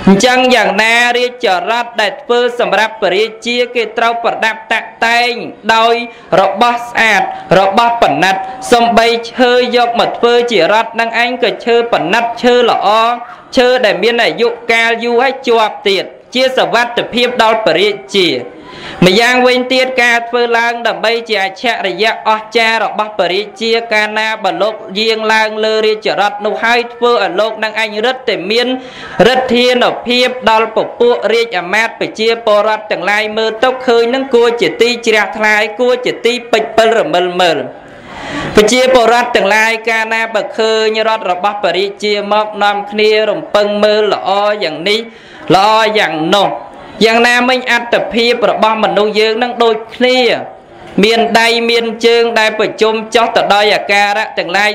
Speaker 2: អញ្ចឹងយ៉ាងណារាជរដ្ឋដែលធ្វើសម្រាប់ពរាជាគេត្រូវប្រដាប់តាក់តែងដោយរបស់ស្អាតរបស់បណិតសំបីឈើយកមកធ្វើជារដ្ឋនឹងឯងក៏ឈើបណិតឈើល្អឈើដែលមានអាយុកាលយូរហើយជាប់ទៀតជាសវត្ថភាពដល់ពរាជា ម្យ៉ាងវិញទៀតការធ្វើឡើងដើម្បីជាអច្ឆរិយៈអស្ចារ្យរបស់ពរិជាកាលណាបលោកយាងឡើងលើរាជរដ្ឋនោះហើយធ្វើឲ្យលោកនឹងអញរិទ្ធតែមានរិទ្ធានុភាពដល់ពពួករាជអាមាត្យប្រជាពលរដ្ឋទាំងឡាយមើលទៅឃើញនឹងគួរជាទីជ្រះថ្លាយគួរជាទីពេចពិលរមិលមើលប្រជាពលរដ្ឋទាំងឡាយកាលណាបើឃើញរដ្ឋរបស់ពរិជាមកនាំគ្នារំពឹងមើលល្អយ៉ាងនេះល្អយ៉ាងនោះ យ៉ាងណាមិញអត្តភាពរបស់មនុស្សយើងនឹងដូចគ្នា មានដៃមានជើងដែលប្រជុំចោះទៅដោយអាការៈទាំងឡាយ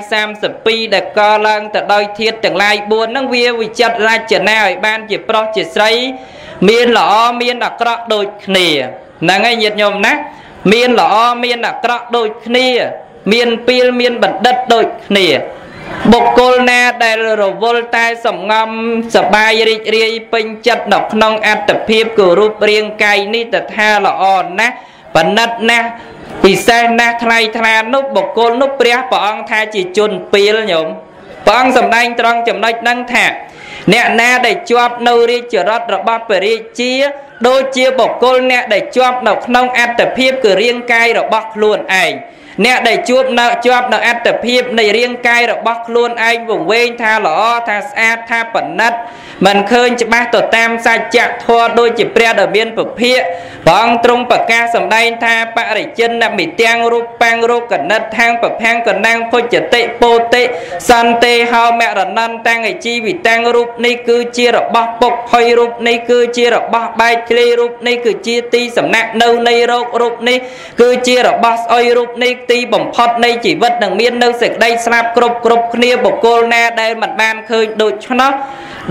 Speaker 2: 32ដែលកឡើងទៅដោយធាតុទាំងឡាយ4ហ្នឹងវាវិចិត្ររចនាឲ្យបានជាប្រុសជាស្រី មានល្អមានអាក្រក់ដូចគ្នាហ្នឹងហើយញាតិញោមណាមានល្អមានអាក្រក់ដូចគ្នា មានពីលមានបណ្ឌិតដូចគ្នា បុគ្គលណាដែលរវល់តែសំងំសបាយរីករាយពេញចិត្តនៅក្នុងអត្តភាពគោរូបរាងកាយនេះតថាល្អណាស់បណិតណាស់ពិសេសណាស់ថ្លៃថ្លានោះបុគ្គលនោះព្រះព្រះអង្គថាជាជនពីលញោមព្រះអង្គសម្ដែងត្រង់ចំណុចហ្នឹងថាអ្នកណាដែលជាប់នៅរាជរដ្ឋរបស់ព្រះរាជាដូចជាបុគ្គលអ្នកដែលជាប់នៅក្នុងអត្តភាពគឺរាងកាយរបស់ខ្លួនឯង អ្នកដែលជួបនៅជាប់នៅអត្តភាពនៃរាងកាយរបស់ខ្លួនឯងវង្វេងថាល្អថាស្អាតថាប៉និតមិនឃើញច្បាស់ទៅតាមសច្ចធម៌ដូចជាព្រះដ៏មានពភាកព្រះអង្គទ្រង់ប្រកាសសម្ដែងថាបរិជិនមិទាំងរូបបាំងរូបកណិតខាងប្រភាំងកណាំងពុជតិពោតិសន្តិហោមរណន្តតាំងឯជីវិតាំងរូបនេះគឺជារបស់ពុកផុយរូបនេះគឺជារបស់បែកធ្លាយរូបនេះគឺជាទីសំណាក់នៅនៃរោគរូបនេះគឺជារបស់ស្អុយរូបនេះទីបំផុតនៃជីវិតនឹងមាននៅសេចក្តីស្លាប់គ្រប់គ្រប់គ្នាបុគ្គលណាដែលមិនបានឃើញដូច្នោះ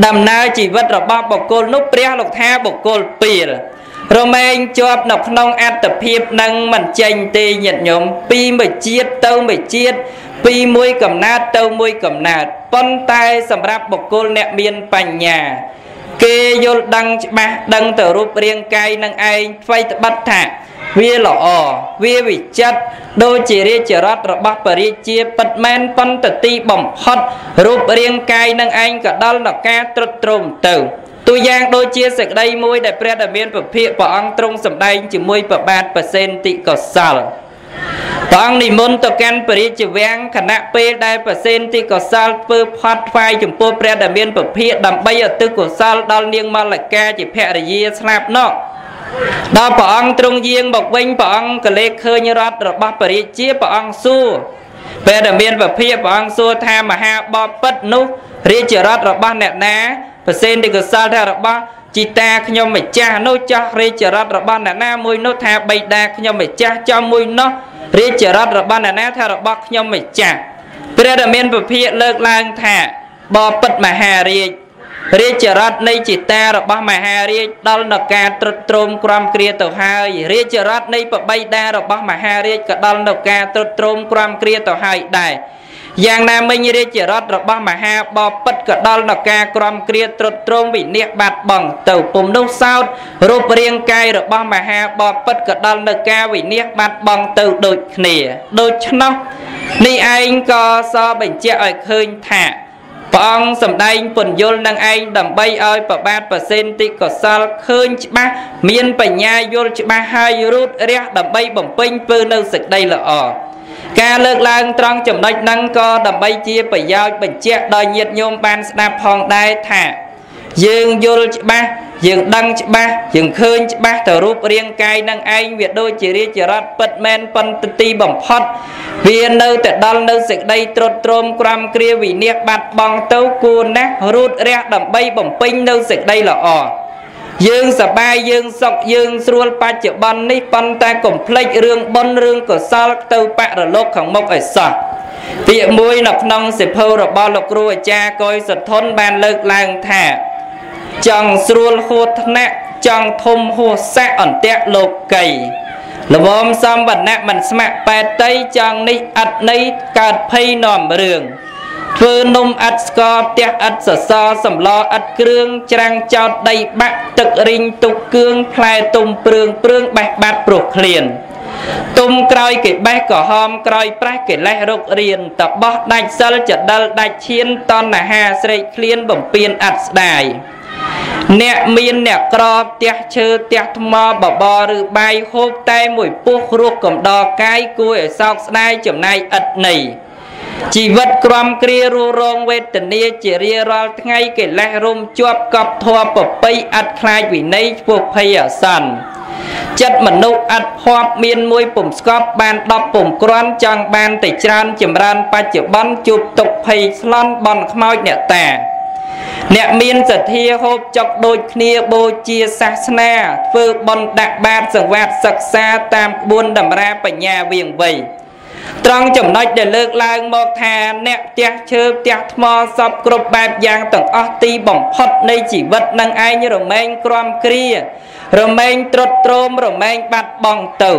Speaker 2: ដំណើរជីវិតរបស់បុគ្គលនោះព្រះលោកថាបុគ្គលពីលរមែងជាប់នៅក្នុងអត្តភាពនឹងមិនចេញទេញាតិញោមពីមួយជាតិទៅមួយជាតិពីមួយកំណើតទៅមួយកំណើតប៉ុន្តែសម្រាប់បុគ្គលអ្នកមានបញ្ញាគេយល់ដឹងច្បាស់ដឹងទៅរូបរាងកាយនឹងឯងថ្មីត្បិតថា វាល្អវាវិចិត្រដូចជារាជរដ្ឋរបស់ពរាជាពិតមែនប៉ុន្តែទីបំផុតរូបរាងកាយនឹងឯងក៏ដល់ដល់ការត្រុតត្រោមទៅទូយ៉ាងដូចជាសេចក្តីមួយដែលព្រះដែលមានពភាកព្រះអង្គទ្រង់សម្ដែងជាមួយប្របាទប្រសេនតិកុសលព្រះអង្គនិមន្តទៅកាន់ពរាជវាំងគណៈពេលដែលប្រសេនទីកុសលធ្វើផាត់ថ្វាយចំពោះព្រះដែលមានពភាកដើម្បីឧទ្ទិសកុសលដល់នាងមល្កាជាភរិយាស្លាប់នោះ ដល់ព្រះអង្គទ្រង់យាងមកវិញព្រះអង្គក៏លេខឃើញរថរបស់ពរាជាព្រះអង្គសួរពេលដែលមានពភាកព្រះអង្គសួរថាមហាបពិតនោះរាជរដ្ឋរបស់អ្នកណាប្រសេនទីកុសលថារបស់ជីតាខ្ញុំម្ចាស់នោះចាស់រាជរដ្ឋរបស់អ្នកណាមួយនោះថាបៃតាខ្ញុំម្ចាស់ចំមួយនោះរាជរដ្ឋរបស់អ្នកណាថារបស់ខ្ញុំម្ចាស់ព្រះដែលមានពភាកលើកឡើងថាបពិតមហារាជ រាជរដ្ឋនៃចេតារបស់មហារាជដល់នៅការត្រុតត្រោមក្រំគ្រាទៅហើយរាជរដ្ឋនៃបបៃតារបស់មហារាជក៏ដល់នៅការត្រុតត្រោមក្រំគ្រាទៅហើយដែរយ៉ាងណាមិញរាជរដ្ឋរបស់មហាបពិតក៏ដល់ដល់ការក្រំគ្រាត្រុតត្រោមវិនិច្ឆ័យបាត់បង់ទៅពុំនោះសោតរូបរាងកាយរបស់មហាបពិតក៏ដល់ដល់ការវិនិច្ឆ័យបាត់បង់ទៅដូចគ្នាដូច្នោះនេះឯងក៏សបញ្ជាក់ឲ្យឃើញថា ព្រះអង្គសម្ដែងពន្យល់នឹងឯងដើម្បីឲ្យប្របាទប្រសិនតិកុសលឃើញច្បាស់មានបញ្ញាយល់ច្បាស់ហើយរូតរះដើម្បីបំពេញពើនៅសេចក្តីល្អការលើកឡើងត្រង់ចំណុចហ្នឹងក៏ដើម្បីជាប្រយោជន៍បញ្ជាក់ដល់ញាតិញោមបានស្ដាប់ផងដែរថា យើងយល់ច្បាស់យើងដឹងច្បាស់យើងឃើញច្បាស់ទៅរូបរាងកាយនឹងឯងវាដូចជារាជរដ្ឋពិតមែនប៉ុន្តែទីបំផុតវានៅតែដល់នៅសេចក្តីត្រុតត្រោមក្រំគ្រាវិនិច្ឆ័យបាត់បង់ទៅគួរណាស់រូតរះដើម្បីបំពេញនៅសេចក្តីល្អយើងសបាយយើងសុខយើងស្រួលបច្ចុប្បន្ននេះប៉ុន្តែកុំភ្លេចរឿងបុណ្យរឿងកុសលទៅបរលោកខាងមុខឲ្យសោះពាក្យមួយនៅក្នុងសិភៅរបស់លោកគ្រូអាចារ្យកុយសធនបានលើកឡើងថា ចង់ស្រួលហួថ្នាក់ចង់ធំហួស័កអន្ទាក់លោកីលវមសំវណ្ណៈមិនស្ម័គ្របែតតីចង់នេះអត់ន័យកើតភ័យនាំរឿងធ្វើនំអត់ស្ករផ្ទះអត់សសរសម្លអត់គ្រឿងច្រាំងចោតដីបាក់ទឹករីងទុកគឿងផ្លែទុំព្រឿងព្រឿងបេះបាត់ព្រោះឃ្លានទុំក្រោយគេបេះក៏ហមក្រោយប្រេះគេលេះរុករៀនតបោះដាច់សិលចដិលដាច់ឈានតណ្ហាស្រេកឃ្លានបំពេញអត់ស្ដាយ អ្នកមានអ្នកក្រផ្ទះឈើផ្ទះថ្មបបរឬបាយហូបតែមួយពោះរស់កំដរកាយគួរឲ្យសោកស្ដាយចំណាយឥតន័យជីវិតក្រំគ្រារੂរងវេទនាជារៀងរាល់ថ្ងៃកិលេសរុំជាប់កប់ធัวប្រពៃអត់ខ្លាចវិន័យឈ្មោះភ័យអសន្នចិត្តមនុស្សអត់ភ័ព្វមានមួយពុំស្កប់បាន10ពុំក្រាន់ចង់បានតែច្រើនចម្រើនបច្ចុប្បន្នជួបទុកភ័យស្លន់បន់ខ្មោចអ្នកតា អ្នកមានសទ្ធាហូបចុកដូចគ្នាបូជាសាសនាធ្វើបន់ដាក់បាតសង្វាតសិក្សាតាមក្បួនតម្រាបញ្ញាវៀងវៃ ត្រង់ចំណុចដែលលើកឡើងមកថាអ្នកផ្ទះឈើផ្ទះថ្មសពគ្រប់បែបយ៉ាងទាំងអស់ទីបំផុតនៃជីវិតនឹងឯងរមែងក្រំគ្រារមែងត្រុតត្រោមរមែងបាត់បង់ទៅ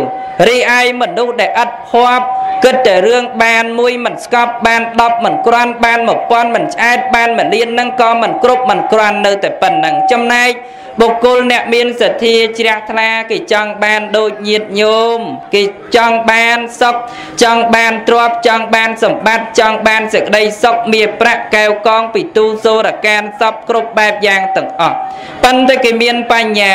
Speaker 2: រីឯមនុស្សដែលឥតភ័ព្វគិតតែរឿងបានមួយមិនស្កប់បាន10មិនក្រាន់បាន1000មិនឆ្អែតបានមួយលាននឹងក៏មិនគ្រប់មិនក្រាន់នៅតែប៉ុណ្ណឹងចំណែក បុគ្គលអ្នកមានសទ្ធាជ្រះថ្លាគេចង់បានដូចញាតញោមគេចង់បានសុខចង់បានទ្រព្យចង់បានសម្បត្តិចង់បានសេចក្តីសុខមាសប្រាក់កែវកងពីទូសូរកានសពគ្រប់បែបយ៉ាងទាំងអស់ប៉ុន្តែគេមានបញ្ញា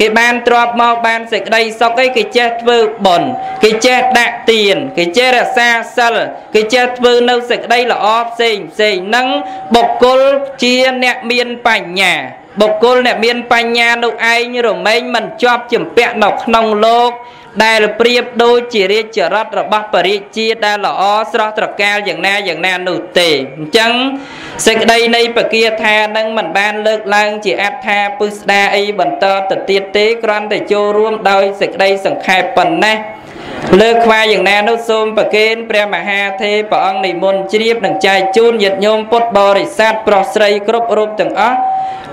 Speaker 2: គេបានទ្របមកបានសេចក្តីសុខអីគេចេះធ្វើបុណ្យគេចេះដាក់ទានគេចេះរក្សាសិលគេចេះធ្វើនៅសេចក្តីល្អផ្សេងផ្សេងនឹងបុគ្គលជាអ្នកមានបញ្ញា បុគ្គលអ្នកមានបញ្ញានោះឯងរមែងមិនជាប់ជំពាក់នៅក្នុងលោកដែលប្រៀបដូចជារាជរដ្ឋរបស់បរិជាដែលល្អស្រស់ត្រកាលយ៉ាងណាយ៉ាងណានោះទេអញ្ចឹងសេចក្តីនៃបគាថានឹងមិនបានលើកឡើងជាអត្ថាពឹស្ដាអីបន្តទៅទៀតទេគ្រាន់តែចូលរួមដោយសេចក្តីសង្ខេបប៉ុណ្ណេះ លើកខ្វាយយ៉ាងណានោះសូមប្រគេនព្រះមហាទេព្រះអង្គនិមន្តជ្រាបនិងចែកជូនញាតិញោមពុទ្ធបរិស័ទប្រុសស្រីគ្រប់រូបទាំងអស់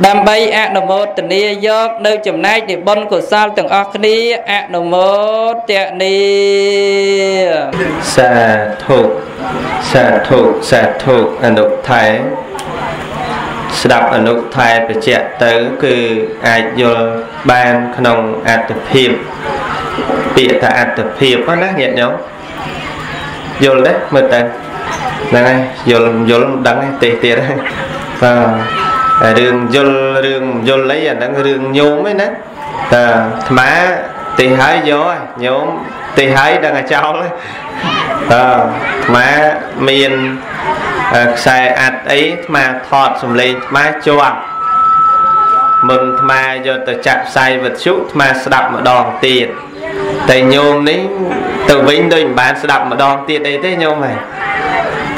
Speaker 2: ដើម្បីអនុមោទនាយកនៅចំណែកនៃបុណ្យកុសលទាំងអស់គ្នាអនុមោទនា
Speaker 1: សាធុសាធុសាធុអនុថែស្ដាប់អនុថែបច្ចៈទៅគឺអាចយល់បានក្នុងអត្តភាព ពាក្យថាអត្តភាពណាញាតិញោមយល់ទេមើលទៅហ្នឹងហើយយល់យល់មិនដឹងទេទៀតហើយបាទរឿងយល់រឿងយល់អីអាហ្នឹងរឿងញោមឯណាតាអាត្មាទីហើយយកហើយញោមទីហើយដឹងតែចោលហើយតើអាត្មាមានខ្សែអាត់អីអាត្មាថតសំឡេងអាត្មាជាប់មុនអាត្មាយកទៅចាក់ផ្សាយវិទ្យុអាត្មាស្ដាប់ម្ដងទៀត តែញោមនេះទៅវិញដូចមិនបានស្ដាប់ម្ដងទៀតអីទេញោមហ៎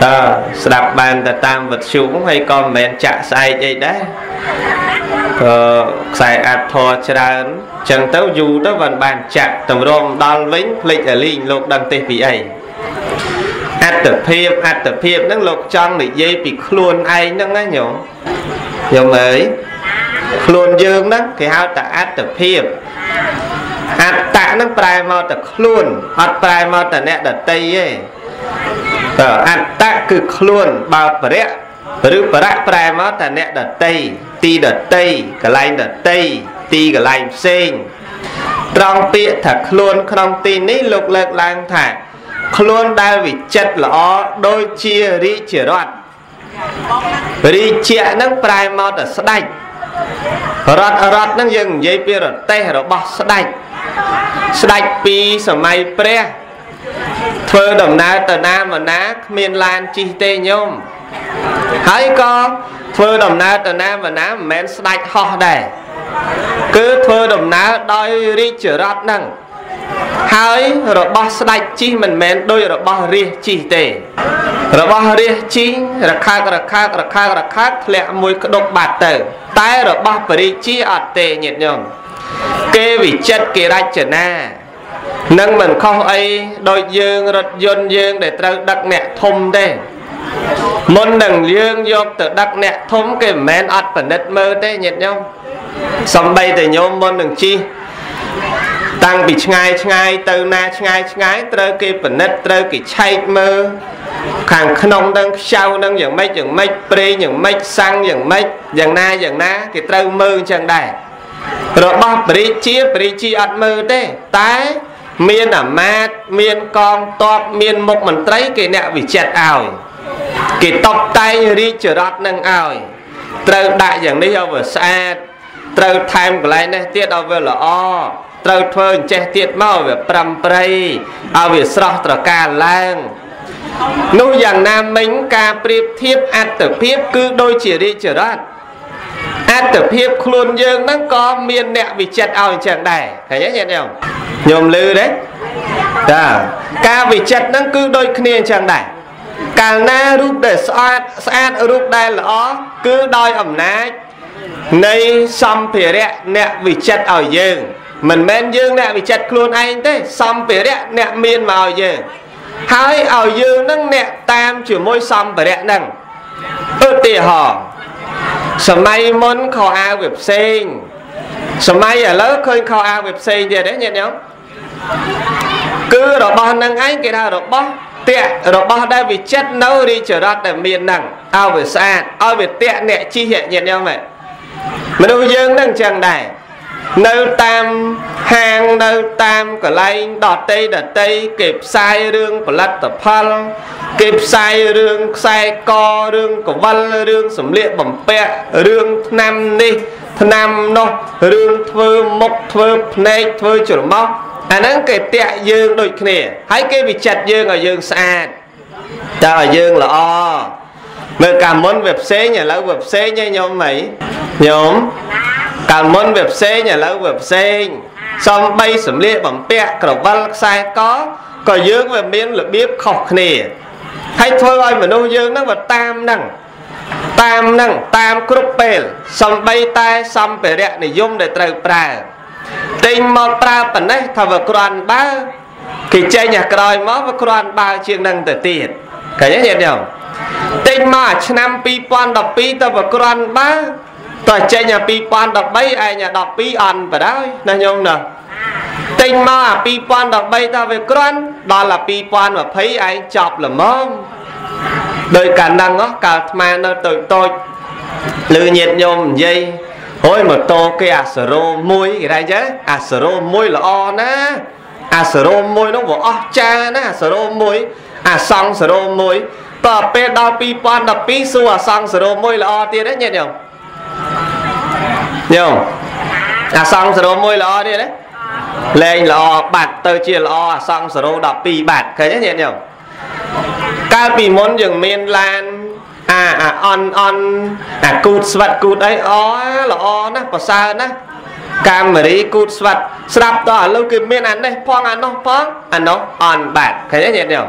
Speaker 1: តើស្ដាប់បានតែតាមវិទ្យុហើយក៏មិនមែនចាក់ស្អែកអីដែរក៏ខ្សែអាត់ធរច្រើនចឹងទៅយូរទៅ vẫn បានចាក់តម្រុំដល់វិញភ្លេចឲ្យលីងលោកដឹងទេពីអីអត្តភាពអត្តភាពហ្នឹងលោកចង់និយាយពីខ្លួនឯងហ្នឹងណាញោមញោមអើយខ្លួនយើងហ្នឹងគេហៅថាអត្តភាពអត្ត ហ្នឹងប្រែមកតែខ្លួនអត់ប្រែមកតែអ្នកដតីទេតើអត្តគឺខ្លួនបើបរិយឬបរៈប្រែមកតែអ្នកដតីទីដតីកន្លែងដតីទីកន្លែងផ្សេងត្រង់ពាក្យថាខ្លួនក្នុងទីនេះលោកលើកឡើងថា ខ្លួនដែលវិចិត្រល្អដូចជារាជរដ្ឋរាជៈនឹងប្រែមកតែស្ដេចរដ្ឋរដ្ឋនឹងយើងនិយាយពីរទេសរបស់ស្ដេច ស្ដេចពីសម័យព្រះធ្វើដំណើរទៅណាមកណាគ្មានឡានជិះទេញោមហើយក៏ធ្វើដំណើរទៅណាមកណាមិនមែនស្ដាច់ហោះដែរគឺធ្វើដំណើរដោយរាជរដ្ឋហ្នឹងហើយរបស់ស្ដេចជីមិនមែនដូចរបស់រាជជីទេ របស់រាជជីរខាករខាករខាករខាកធ្លាក់មួយក្តុកបាត់ទៅ តែរបស់បរិជាអត់ទេញាតិញោម គេវិចិត្រគេរចនានឹងមិនខុសអីដូចយើងរថយន្តយើងដែលត្រូវដឹកអ្នកធំទេមុននឹងយើងយកទៅដឹកអ្នកធំគេមិនមែនអត់ពិនិត្យមើលទេញាតិញោមសំបីតែញោមមុននឹងជិះតាំងពីឆ្ងាយឆ្ងាយទៅណាឆ្ងាយឆ្ងាយត្រូវគេពិនិត្យត្រូវគេឆែកមើលខាងក្នុងនឹងខ្ចៅនឹងយ៉ាងម៉េចយ៉ាងម៉េចប្រេងយ៉ាងម៉េចសាំងយ៉ាងម៉េចយ៉ាងណាយ៉ាងណាគេត្រូវមើលអញ្ចឹងដែរ របស់បរិជាបរិជាអត់មើលទេតែមានអាមាត្យមានកងតបមានមុខមន្ត្រីគេអ្នកវិចិត្រឲ្យគេតបតែងរាជរដ្ឋនឹងឲ្យត្រូវដាក់យ៉ាងនេះឲ្យវាស្អាតត្រូវថែមកន្លែងនេះទៀតឲ្យវាល្អត្រូវធ្វើអញ្ចេះទៀតមកវាប្រំប្រៃឲ្យវាស្រស់ត្រកាលឡើងនោះយ៉ាងណាមិញការប្រៀបធៀបអត្តភាពគឺដូចជារាជរដ្ឋ អត្តភាពខ្លួនយើងហ្នឹងក៏មានអ្នកវិចិត្រឲ្យអញ្ចឹងដែរឃើញទេញាតិញោមញោមលឺទេតាការវិចិត្រហ្នឹងគឺដូចគ្នាអញ្ចឹងដែរកាលណារូបដែលស្អាតស្អាតរូបដែលល្អគឺដោយអំណាចនៃសម្ភារៈអ្នកវិចិត្រឲ្យយើងមិនមែនយើងអ្នកវិចិត្រខ្លួនឯងទេសម្ភារៈអ្នកមានមកឲ្យយើងហើយឲ្យយើងនឹងអ្នកតាមជាមួយសម្ភារៈហ្នឹងឧទាហរណ៍ សម័យមុនខោអាវវាផ្សេងសម័យឥឡូវឃើញខោអាវវាផ្សេងទៀតទេញាតិញោមគឺរបស់នឹងឯងគេថារបស់តាក់របស់ដែលវិចិត្រនៅរាជរដ្ឋដែលមានហ្នឹងឲ្យវាស្អាតឲ្យវាតាក់អ្នកជិះញាតិញោមមនុស្សយើងនឹងអញ្ចឹងដែរ នៅតាមហាងនៅតាមកន្លែងដតីដតីគេផ្សាយរឿងផលិតផលគេផ្សាយរឿងខ្សែករឿងកវលរឿងសម្លៀកបំពាក់រឿងឆ្នាំនេះឆ្នាំនោះរឿងធ្វើមុខធ្វើភ្នែកធ្វើច្រមុះអាហ្នឹងគេតាក់យើងដូចគ្នាហើយគេវិចិត្រយើងឲ្យយើងស្អាតតើឲ្យយើងល្អមើលកាលមុនវាផ្សេងឥឡូវវាផ្សេងឯងញោមអីញោម កាលមុនវាផ្សេងឥឡូវវាផ្សេងសំបីសម្លៀកបំពាក់ក្រវិលខ្សែកក៏យើងវាមានរបៀបខុសគ្នាហើយធ្វើឲ្យមនុស្សយើងហ្នឹងវាតាមហ្នឹងតាមហ្នឹងតាមគ្រប់ពេលសំបីតែសម្ភារៈនិយមដែលត្រូវប្រើទិញមកប្រើប៉ុណ្ណេះថាវាក្រាន់បើគេចេញអាក្រោយមកវាក្រាន់បើជាងនឹងទៅទៀតឃើញទេញាតិញោមទិញមកអាឆ្នាំ2012ទៅវាក្រាន់បើ តើចេញអា2013ឯងអា12អន់បដ ாய் ណាញោមណាទិញមកអា2013តើវាក្រាន់ដល់អា2020ឯងចប់ល្មមដោយកាលហ្នឹងកាលអាត្មានៅតូចតូចលឺញាតញោមនិយាយហួយម៉ូតូគេអាសរ៉ូមួយគេថាអញ្ចឹងអាសរ៉ូមួយល្អណាអាសរ៉ូមួយនោះវាអស់ចាណាអាសរ៉ូមួយអាសង់សរ៉ូមួយតទៅពេលដល់2012សួរអាសង់សរ៉ូមួយល្អទៀតទេញាតិញោម ញោមអាសង់សរ៉ូមួយល្អទៀតទេលែងល្អបាត់ទៅជាល្អអសង្សារោ12បាត់ឃើញទេញាតិញោមកាលពីមុនយើងមានឡានអាអាអន់អន់អាគូតស្វិតគូតអីអូល្អណាស់ប្រសើរណាស់កាមេរីគូតស្វិតស្រាប់តឥឡូវគេមានអានេះផងអានោះផងអានោះអន់បាត់ឃើញទេញាតិញោម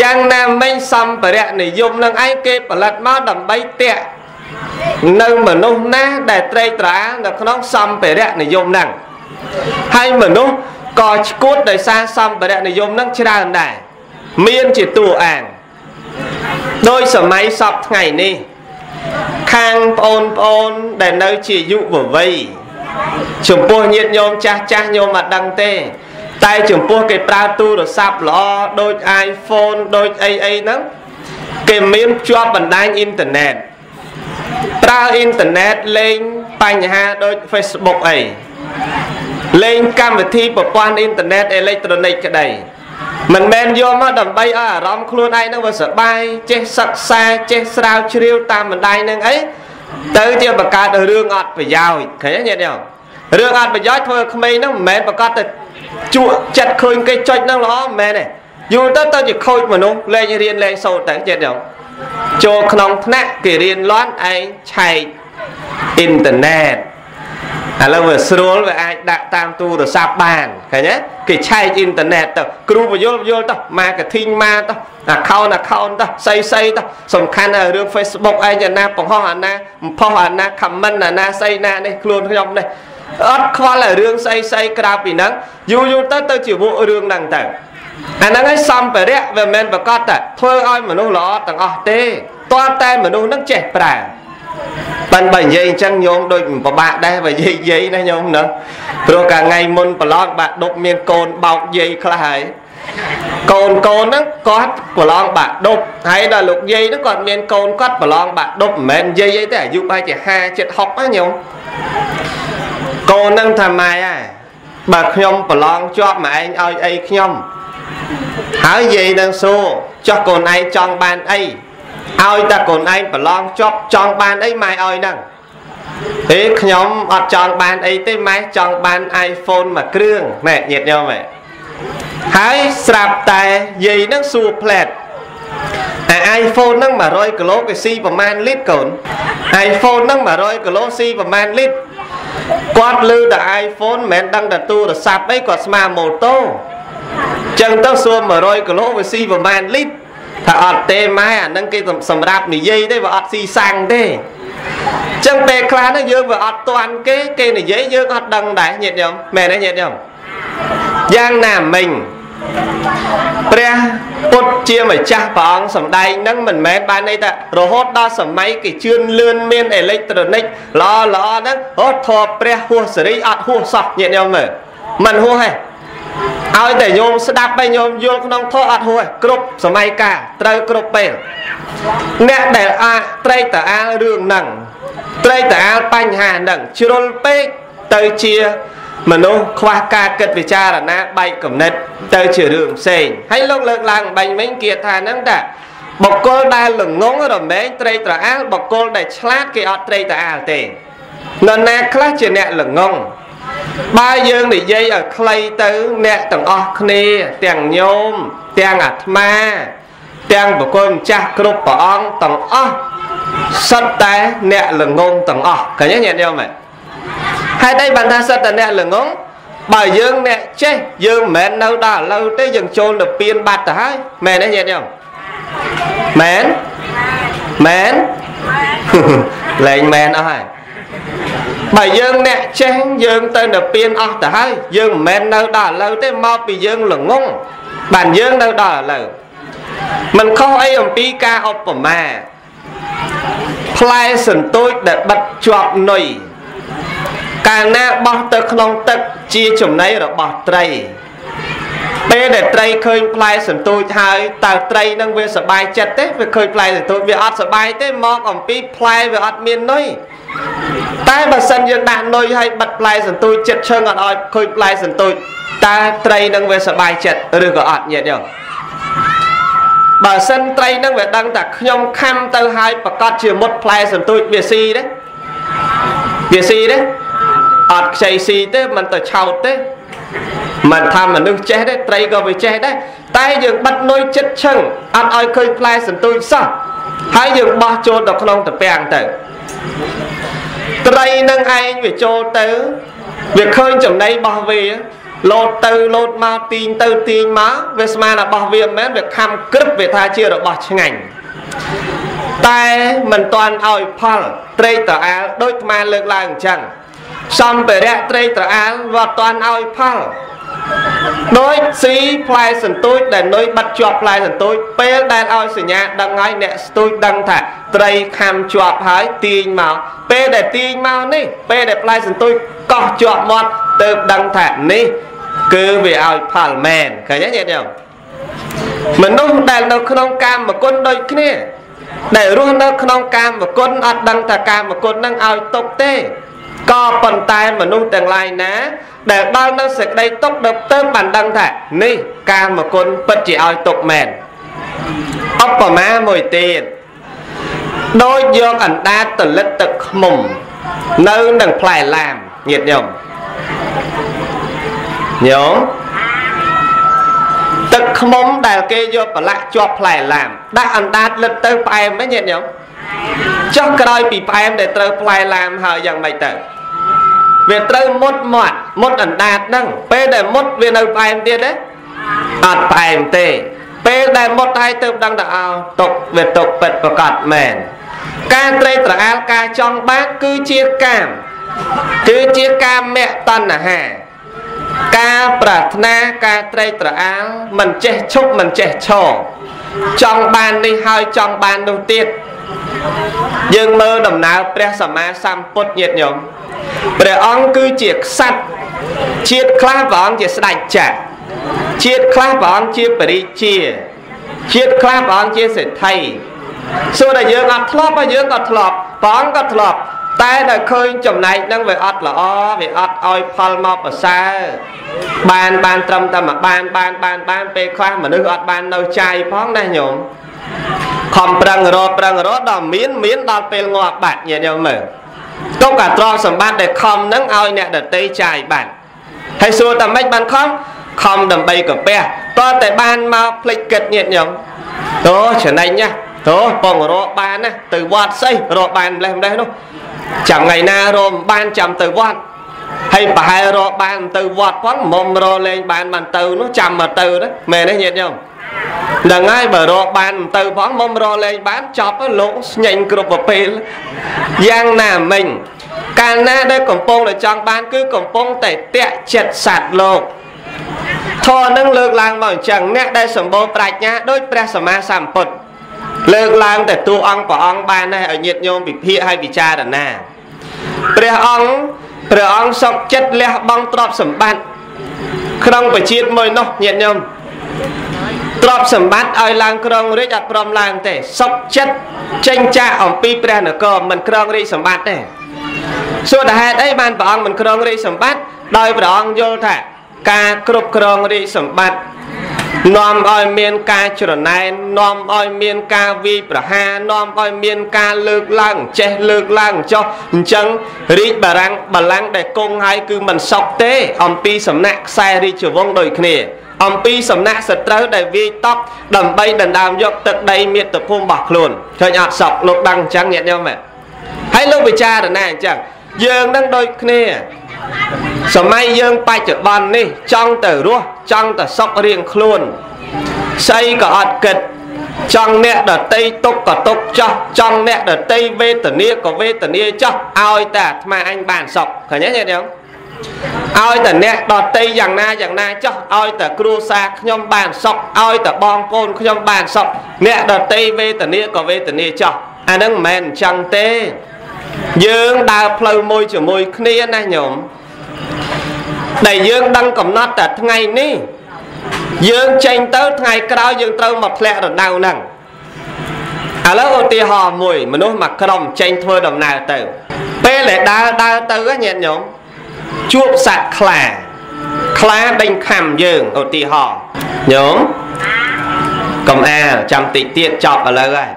Speaker 1: យ៉ាងណាមិញសម្ភារៈនិយមនឹងឯងគេផលិតមកដើម្បីតាក់ នៅមនុស្សណាដែលត្រេកត្រអាលនៅក្នុងសម្ភារៈនិយមហ្នឹងហើយមនុស្សក៏ឈួតដោយសារសម្ភារៈនិយមហ្នឹងច្រើនដែរមានជាតួអាងដោយសម័យសពថ្ងៃនេះ ខាងប្អូនប្អូនដែលនៅជាយុវវ័យចំពោះញាតិញោមចាស់ចាស់ញោមអត់ដឹងទេ តែចំពោះគេប្រើទូរស័ព្ទល្អដូច iPhone ដូចអីអីហ្នឹងគេមានជាប់បណ្ដាញអ៊ីនធឺណិត ប្រើអ៊ីនធឺណិតលេងបញ្ហាដូច Facebook អីលេងកម្មវិធីប្រព័ន្ធអ៊ីនធឺណិតអេឡិចត្រូនិកក្តីមិនមែនយកមកដើម្បីឲ្យអារម្មណ៍ខ្លួនឯងនឹងវាសប្បាយចេះសិក្សាចេះស្រាវជ្រាវតាមបណ្ដាញនឹងអីទៅជាបង្កើតរឿងអត់ប្រយោជន៍ឃើញទេញាតិញោមរឿងអត់ប្រយោជន៍ធ្វើក្មេងហ្នឹងមិនមែនប្រកាសតែជក់ចិត្តឃើញគេចុចហ្នឹងល្អមិនមែនទេយូរទៅទៅជាខូចមនុស្សលេងរៀនលេងសូត្រទៅញាតិញោម ចូលក្នុងថ្នាក់គេរៀនលាន់ឯងឆែកអ៊ីនធឺណិតឥឡូវវាស្រួលវាអាចដាក់តាមទូរស័ព្ទបានឃើញទេគេឆែកអ៊ីនធឺណិតទៅគ្រូបញ្យល់បញ្យល់ទៅ marketing មកទៅ account account ទៅស័យស័យទៅសំខាន់រឿង Facebook ឯងយ៉ាងណាបង្ហោះអាណាបំផុសអាណា comment អាណាស័យណានេះខ្លួនខ្ញុំនេះអត់ខ្វល់រឿងស្អីស្អីក្រៅពីហ្នឹងយូរយូរទៅទៅជាវក់រឿងហ្នឹងទៅ អាហ្នឹងឯងសម្ភារៈវាមិនមែនប្រកាសតែធ្វើឲ្យមនុស្សល្អទាំងអស់ទេតើតែមនុស្សហ្នឹងចេះប្រើប៉ិនបើនិយាយអញ្ចឹងញោមដូចពិបាកដែរបើនិយាយយាយណាញោមណាព្រោះកាលថ្ងៃមុនប្រឡងបាក់ដប់មានកូនបោកយាយខ្លះហើយកូនកូនហ្នឹងគាត់ប្រឡងបាក់ដប់ហើយដល់លោកយាយហ្នឹងគាត់មានកូនគាត់ប្រឡងបាក់ដប់មិនមែនយាយអីទេអាយុប្រហែលជា50 70ណាញោមកូនហ្នឹងថាម៉ែហើយបើខ្ញុំប្រឡងជាប់មកឯងឲ្យអីខ្ញុំ ហើយយាយនឹងសួរចុះកូនឯងចង់បានអីឲ្យតែកូនឯងប្រឡងជាប់ចង់បានអីម៉ែឲ្យហ្នឹងទេខ្ញុំអត់ចង់បានអីទេម៉ែចង់បាន iPhone មួយគ្រឿងណែញាតិញោមហ៎ហើយស្រាប់តែយាយហ្នឹងសួរផ្លែតអា iPhone ហ្នឹង100គីឡូគេស៊ីប្រមាណលីត្រកូន iPhone ហ្នឹង100គីឡូស៊ីប្រមាណលីត្រគាត់លើតែ iPhone មិនមែនដឹងតែទូរស័ព្ទអីគាត់ស្មាម៉ូតូ ចឹងទៅសួរ100គីឡូវាស៊ីប្រមាណលីត្រថាអត់ទេម៉ែអានឹងគេសម្រាប់និយាយទេវាអត់ស៊ីសាំងទេចឹងពេលខ្លះហ្នឹងយើងវាអត់ទាន់គេគេនិយាយយើងអត់ដឹងដែរញាតិញោមមែនទេញាតិញោមយ៉ាងណាមិញព្រះពុទ្ធជាម្ចាស់ព្រះអង្គសម្ដែងនឹងមិនមែនបានន័យថារហូតដល់សម័យគេជឿនលឿនមានអេឡិចត្រូនិកល្អល្អហ្នឹងអូធေါ်ព្រះហួសសេរីអត់ហួសសោះញាតិញោមមើលមិនហួសទេ ឲ្យតែញោមស្ដាប់ហើយញោមយល់ក្នុងធម៌អត់ហួសគ្រប់សម័យកាលត្រូវគ្រប់ពេលអ្នកដែលអាចត្រេកតាអាលរឿងហ្នឹងត្រេកតាអាលបញ្ហាហ្នឹងជ្រុលពេកទៅជាមនុស្សខ្វះការគិតពិចារណាបែកគំនិតទៅជារឿងផ្សេងហើយលោកលើកឡើងបាញ់មិញគេថាហ្នឹងតាបុគ្គលដែលល្ងងរមែងត្រេកត្រអាលបុគ្គលដែលឆ្លាតគេអត់ត្រេកត្រអាលទេនរណាខ្លះជាអ្នកល្ងង បើយើងនិយាយឲ្យខ្លីទៅអ្នកទាំងអស់គ្នាទាំងញោមទាំងអាត្មា ទាំងបុគ្គលម្ចាស់គ្រប់ព្រះអង្គទាំងអស់សិតតែអ្នកល្ងងទាំងអស់ឃើញទេញាតិញោមហេតុអីបានថាសិតតែអ្នកល្ងងបើយើងអ្នកចេះយើងមិនមែននៅដល់ឥឡូវទេយើងចូលទៅពៀនបាត់ទៅហើយមែនទេញាតិញោមមែនមែនលែងមែនអស់ហើយ បើយើងអ្នកចេះយើងទៅនៅពៀនអស់ទៅហើយយើងមិនមែននៅដល់ឥឡូវទេមកពីយើងល្ងងបានយើងនៅដល់ឥឡូវมันខុសអីអំពីការឧបមាផ្លែសន្ទូចដែលបិទជាប់នុយកាលណាបោះទៅក្នុងទឹកជាចំណីរបស់ត្រីពេលដែលត្រីឃើញផ្លែសន្ទូចហើយតើត្រីនឹងវាសบายចិត្តទេវាឃើញផ្លែសន្ទូចវាអត់សบายទេមកអំពីផ្លែវាអត់មាននុយ តែបើសិនយើងដាក់នុយឲ្យបិទផ្លែសន្ទូចចិត្តឈឹងអត់ឲ្យឃើញផ្លែសន្ទូចតើត្រីនឹងវាសบายចិត្តឬក៏អត់ញាតិយោបើសិនត្រីនឹងវាដឹងថាខ្ញុំខំទៅឲ្យប្រកាសជាមុតផ្លែសន្ទូចវាស៊ីទេវាស៊ីទេ អត់ខ្ចីស៊ីទេមិនទៅឆោតទេមិនថាមនុស្សចេះទេត្រីក៏វាចេះដែរតែយើងបិទនុយចិត្តឈឹងអត់ឲ្យឃើញផ្លែសន្ទូចសោះហើយយើងបោះចូលទៅក្នុងត្រពាំងទៅ ត្រីនឹងឯងវាចូលទៅវាឃើញចំណីរបស់វាលោតទៅលោតមកទាញទៅទាញមកវាស្មានរបស់វាមិនមែនវាខំក្រឹបវាថាជារបស់ឆ្ងាញ់តែមិនទាន់ឲ្យផលត្រេកត្រអាលដូចអាត្មាលើកឡើងអញ្ចឹងសម្ភារៈត្រេកត្រអាលវាអត់ទាន់ឲ្យផល ដោយស៊ីផ្លែសន្ទូចដែលនុយបាត់ជាប់ផ្លែសន្ទូចពេលដែលឲ្យសញ្ញាដឹងហើយអ្នកស្ទូចដឹងថាត្រីខំជាប់ហើយទាញមកពេលដែលទាញមកនេះពេលដែលផ្លែសន្ទូចកោះជាប់មាត់ទៅដឹងថានេះគឺវាឲ្យផលមែនឃើញទេញាតិញោមមនុស្សដែលនៅក្នុងកាមគុណដូចគ្នាដែលរស់នៅក្នុងកាមគុណអត់ដឹងថាកាមគុណនឹងឲ្យទុកទេក៏ប៉ុន្តែមនុស្សទាំងឡាយណា ដែលដល់នៅសេចក្តីទុកដល់ទៅបានដឹងថានេះកាមគុណពិតជាឲ្យទុកមែនឧបមាមួយទៀតដូចយកអណ្ដាតតលិតទឹកខ្មុំ នៅនឹងផ្លែឡាមញាតិញោមញោមទឹកខ្មុំដែលគេយកប្រឡាក់ជាប់ផ្លែឡាមដាក់អណ្ដាតលិតទៅផ្អែមហ្នឹងញាតិញោមចុះក្រោយពីផ្អែមដែលត្រូវផ្លែឡាមហើយយ៉ាងម៉េចទៅ វាត្រូវមុតមាត់មុតអណ្ដាតហ្នឹងពេលដែលមុតវានៅផ្អែមទៀតទេអត់ផ្អែមទេ ពេលដែលមុតហើយទៅដឹងថាអោទុកវាទុកពិតប្រកបមែនការត្រេកត្រអាលការចង់បានគឺជាកាមគឺជាកាមៈតណ្ហាការប្រាថ្នាការត្រេកត្រអាលមិនចេះឈប់មិនចេះឈរចង់បាននេះហើយចង់បាននោះទៀតយើងមើលដំណើរព្រះសម្មាសម្ពុទ្ធញាតិញោម ព្រះអង្គគឺជាក្សត្រជាតិខ្លះព្រះអង្គជាស្ដេចចក្រជាតិខ្លះព្រះអង្គជាបរិជាជាតិខ្លះព្រះអង្គជាសេដ្ឋីសួរតែយើងអត់ធ្លាប់ហើយយើងក៏ធ្លាប់ព្រះអង្គក៏ធ្លាប់តែដល់ឃើញចំណែកហ្នឹងវាអត់ល្អវាអត់ឲ្យផលមកប្រសើរបានបានត្រឹមតែមកបានបានបានបានពេលខ្លះមនុស្សអត់បាននៅចាយផងណាញោមខំប្រឹងរកប្រឹងរកដល់មានមានដល់ពេលងាប់បាត់ញាតិញោមមើល ទុកអាទ្រព្យសម្បត្តិដែលខំហ្នឹងឲ្យអ្នកដតីចាយបាត់ហើយសួរតែម៉េចបានខំខំដើម្បីកាពះតើតែបានមកភ្លេចគិតញាតិញោមតោចំណេញណាតោបងរកបានណាទៅវត្តស្អីរកបានម្លេះម្លេះនោះចាំថ្ងៃណារកបានចាំទៅវត្តហើយប្រហែលរកបានទៅវត្តផងមុំរលេងបានបានទៅនោះចាំមកទៅណាមែនទេញាតិញោម ហ្នឹងហើយបើរកបានទៅផងមុំរលេងបានចប់លោកស្ញែងគ្រប់ប្រពេលយ៉ាងណាមិញកាលណាដែលកំពុងតែចង់បាន គឺកំពុងតែតាក់ចិត្តសត្វលោកធរនឹងលើកឡើងមកអញ្ចឹងអ្នកដែលសម្បូរប្រាជ្ញាដោយព្រះសម្មាសម្ពុទ្ធលើកឡើងតែតួអង្គព្រះអង្គបានដែរឲ្យញាតិញោមពិភាក្សាឲ្យពិចារណាព្រះអង្គព្រះអង្គសុកចិត្តលះបង់ទ្រព្យសម្បត្តិក្នុងប្រជាជាតិមួយនោះញាតិញោម ទ្រព្យសម្បត្តិឲ្យឡើងក្រងរាជអត់ព្រមឡើងទេសុកចិត្តចេញចាកអំពីព្រះនគរមិនក្រងរាជសម្បត្តិទេសួរតើហេតុអីបានព្រះអង្គមិនក្រងរាជសម្បត្តិដោយព្រះអង្គយល់ថាការគ្រប់គ្រងរាជសម្បត្តិ នាំឲ្យមានការច្រណែននាំឲ្យមានការវាយប្រហារនាំឲ្យមានការលើកឡើងចេះលើកឡើងចុះអញ្ចឹងរាជបារាំងបលាំងដែលគង់ហើយគឺមិនសក់ទេ អំពីសំណាក់ខ្សែរាជវង្សដូចគ្នាអំពីសំណាក់សត្រូវដែលវាយតប់ដើម្បីដណ្ដើមយកទឹកដីមាតុភូមិរបស់ខ្លួនឃើញអត់សក់លោកដឹងអញ្ចឹងញាតិញោមហើយលោកពិចារណាអញ្ចឹងយើងនឹងដូចគ្នា សម័យយើងបច្ចុប្បន្ននេះចង់ទៅរស់ចង់ទៅសុខរៀងខ្លួនស្អីក៏អត់គិតចង់អ្នកដតីទុកក៏ទុកចោះចង់អ្នកដតីវេទនាក៏វេទនាចោះឲ្យតែអាត្មាអញបានសុខឃើញទេញាតិញោមឲ្យតែអ្នកដតីយ៉ាងណាយ៉ាងណាចោះឲ្យតែគ្រួសារខ្ញុំបានសុខឲ្យតែបងប្អូនខ្ញុំបានសុខអ្នកដតីវេទនាក៏វេទនាចោះអានឹងមិនមែនអញ្ចឹងទេយើងដើរផ្លូវមួយជាមួយគ្នាណាញោម ដែលយើងដឹងកំណត់តែថ្ងៃនេះយើងចេញទៅថ្ងៃក្រោយយើងត្រូវមកធ្លាក់រណ្ដៅហ្នឹងឥឡូវឧទាហរណ៍មួយ មនុស្សមួយក្រុមចេញធ្វើដំណើរទៅ ពេលដែលដើរដើរទៅញាតិញោមជួបសត្វខ្លាខ្លាដេញខំយើងឧទាហរណ៍ញោមកំអាលចាំតិចទៀតចប់ឥឡូវហើយ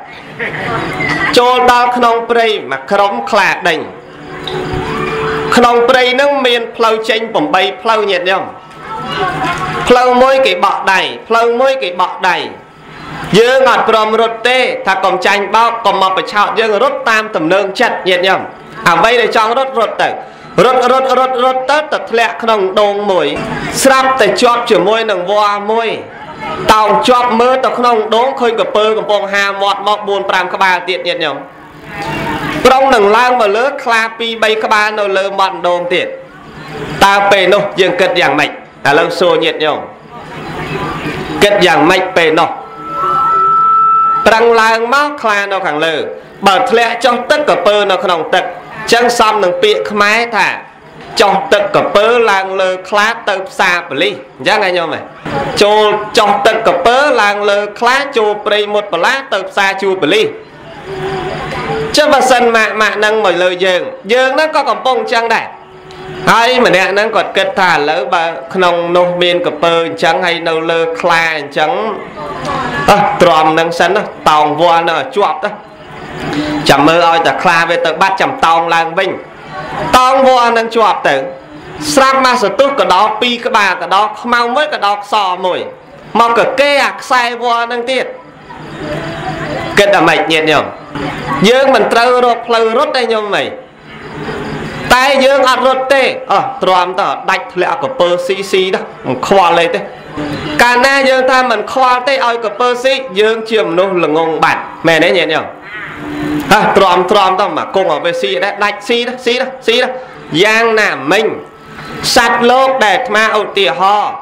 Speaker 1: ចូលដល់ក្នុងព្រៃមួយក្រុមខ្លាដេញ ក្នុងព្រៃហ្នឹងមានផ្លូវចេញ8ផ្លូវញាតិញោមផ្លូវមួយគេបក់ដៃផ្លូវមួយគេបក់ដៃយើងអត់ព្រមរត់ទេ ថាកុំចាញ់បោកកុំមកប្រឆោតយើងរត់តាមទំនើងចិត្តញាតិញោមអ្វីដែលចង់រត់រត់ទៅរត់រត់រត់រត់ទៅទៅធ្លាក់ក្នុងដងមួយ ស្រាប់តែជាប់ជាមួយនឹងវ៉ាមួយតោងជាប់មើលទៅក្នុងដងឃើញកពើកំពុងហាមាត់មក4 5ក្បាលទៀតញាតិញោម ប្រុងនឹងឡើងមកលើខ្លា2 3ក្បាលនៅលើមាត់ដងទៀតតើពេលនោះយើងគិតយ៉ាងម៉េចឥឡូវសួរញាតិញោមគិតយ៉ាងម៉េចពេលនោះប្រឹងឡើងមកខ្លានៅខាងលើបើធ្លាក់ចុះទឹកកពើនៅក្នុងទឹកចឹងសំនឹងពាក្យខ្មែរថាចុះទឹកកពើឡើងលើខ្លាទៅផ្សារបលិសអញ្ចឹងឯងញោមចូលចុះទឹកកពើឡើងលើខ្លាចូលព្រៃមុតបលាទៅផ្សារជួបលិស ចុះបើសិនម៉ាក់ម៉ាក់នឹងមកលើយើងយើងហ្នឹងក៏កំពុងអញ្ចឹងដែរហើយម្នាក់ហ្នឹងគាត់គិតថាឥឡូវបើក្នុងនោះមានកពើអញ្ចឹងហើយនៅលើខ្លាអញ្ចឹងអះទ្រាំនឹងសិនតោងវល់នៅជាប់ទៅចាំមើលឲ្យតែខ្លាវាទៅបាត់ចាំតោងឡើងវិញតោងវល់នឹងជាប់ទៅស្រាប់មកសទុះកដោពីរក្បាលកដោខ្មៅមួយកដោខ្សមួយមកកកេអាខ្សែវល់នឹងទៀត គិតអាម៉េចញាតញោមយើងមិនត្រូវរកផ្លូវរត់ទេញោមអីតែយើងអត់រត់ទេអោះទ្រាំតដាច់ធ្លាក់កពើស៊ីស៊ីទៅមិនខ្វល់ទេទេកាលណាយើងថាមិនខ្វល់ទេឲ្យកពើស៊ីយើងជាមនុស្សល្ងងបាត់មែនទេញាតិញោមហ่ะទ្រាំទ្រាំទៅមកគង់ឲ្យវាស៊ីដែរដាច់ស៊ីទៅស៊ីទៅស៊ីទៅយ៉ាងណាមិញសត្វលោកដែលអាត្មាឧទាហរណ៍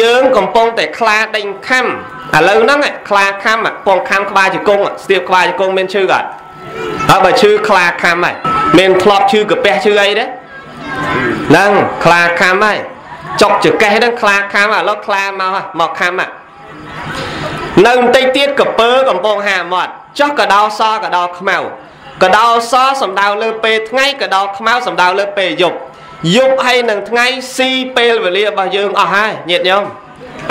Speaker 1: យើងកំពុងតែខ្លាដេញខំឥឡូវហ្នឹងខ្លាខំពងខំក្បាលជង្គង់ស្ទាបក្បាលជង្គង់មានឈឺអត់ហើយបើឈឺខ្លាខំហើយមានធ្លាប់ឈឺកាពះឈឺអីទេហ្នឹងខ្លាខំហើយចុកចកេះហ្នឹងខ្លាខំឥឡូវខ្លាមកមកខំនៅបន្តិចទៀតកពើកំពុងហាមាត់ចុះកដោសកដោខ្មៅកដោសសំដៅលើពេលថ្ងៃកដោខ្មៅសំដៅលើពេលយប់ យប់ហើយនឹងថ្ងៃស៊ីពេលវេលារបស់យើងអស់ហើយញាតិញោម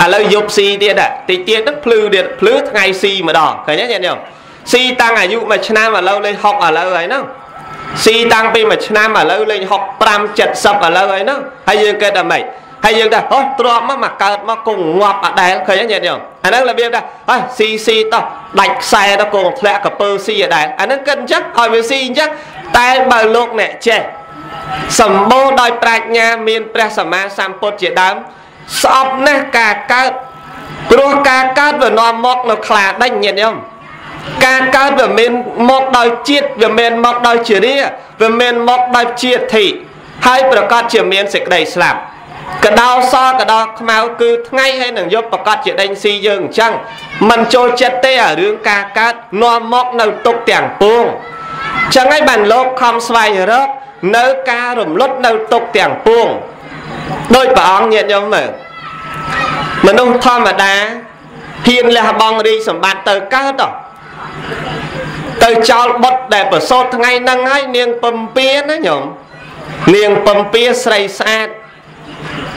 Speaker 1: ឥឡូវយប់ស៊ីទៀតតិចទៀតហ្នឹងភ្លឺទៀតភ្លឺថ្ងៃស៊ីម្ដងឃើញទេញាតិញោមស៊ីតាំងអាយុមួយឆ្នាំឥឡូវលេខ60ឥឡូវហើយហ្នឹងស៊ីតាំងពីមួយឆ្នាំឥឡូវលេខ65 70ឥឡូវហើយហ្នឹងហើយយើងគិតថាម៉េចហើយយើងថាអូទ្រាំមកមកកើតមកគង់ងាប់អដែលឃើញទេញាតិញោមអាហ្នឹងរបៀបថាអើស៊ីស៊ីតោះដាច់ខ្សែទៅគង់ធ្លាក់កពើស៊ីអដែលអាហ្នឹងគិតអញ្ចឹងឲ្យវាស៊ីអញ្ចឹងតែបើលោកអ្នកចេះ សម្បូរដោយប្រាជ្ញាមានព្រះសម្មាសម្ពុទ្ធជាដើមស្អប់ណាស់ការកើតព្រោះការកើតវានាំមកនៅខ្លាដេញញាតិញោមការកើតវាមានមកដោយជាតិវាមានមកដោយជារាវាមានមកដោយជាតិធិហើយប្រកាសជាមានសេចក្តីស្លាប់កដោសកដោខ្មៅគឺថ្ងៃហើយនឹងយប់ប្រកាសជាដេញស៊ីយើងអញ្ចឹងមិនចូលចិត្តទេអារឿងការកើតនាំមកនៅទុកទាំងពួងអញ្ចឹងហើយបានលោកខំស្វែងរក នៅការរំលត់នៅទុកទាំងពួងដោយព្រះអង្គញាតិញោមមើលមនុស្សធម្មតាហ៊ានលះបង់រីសម្បត្តិទៅកើតទៅទៅចោលបុតដែលប្រសូតថ្ងៃហ្នឹងហើយនាងពំពៀណាញោមនាងពំពៀស្រីស្អាត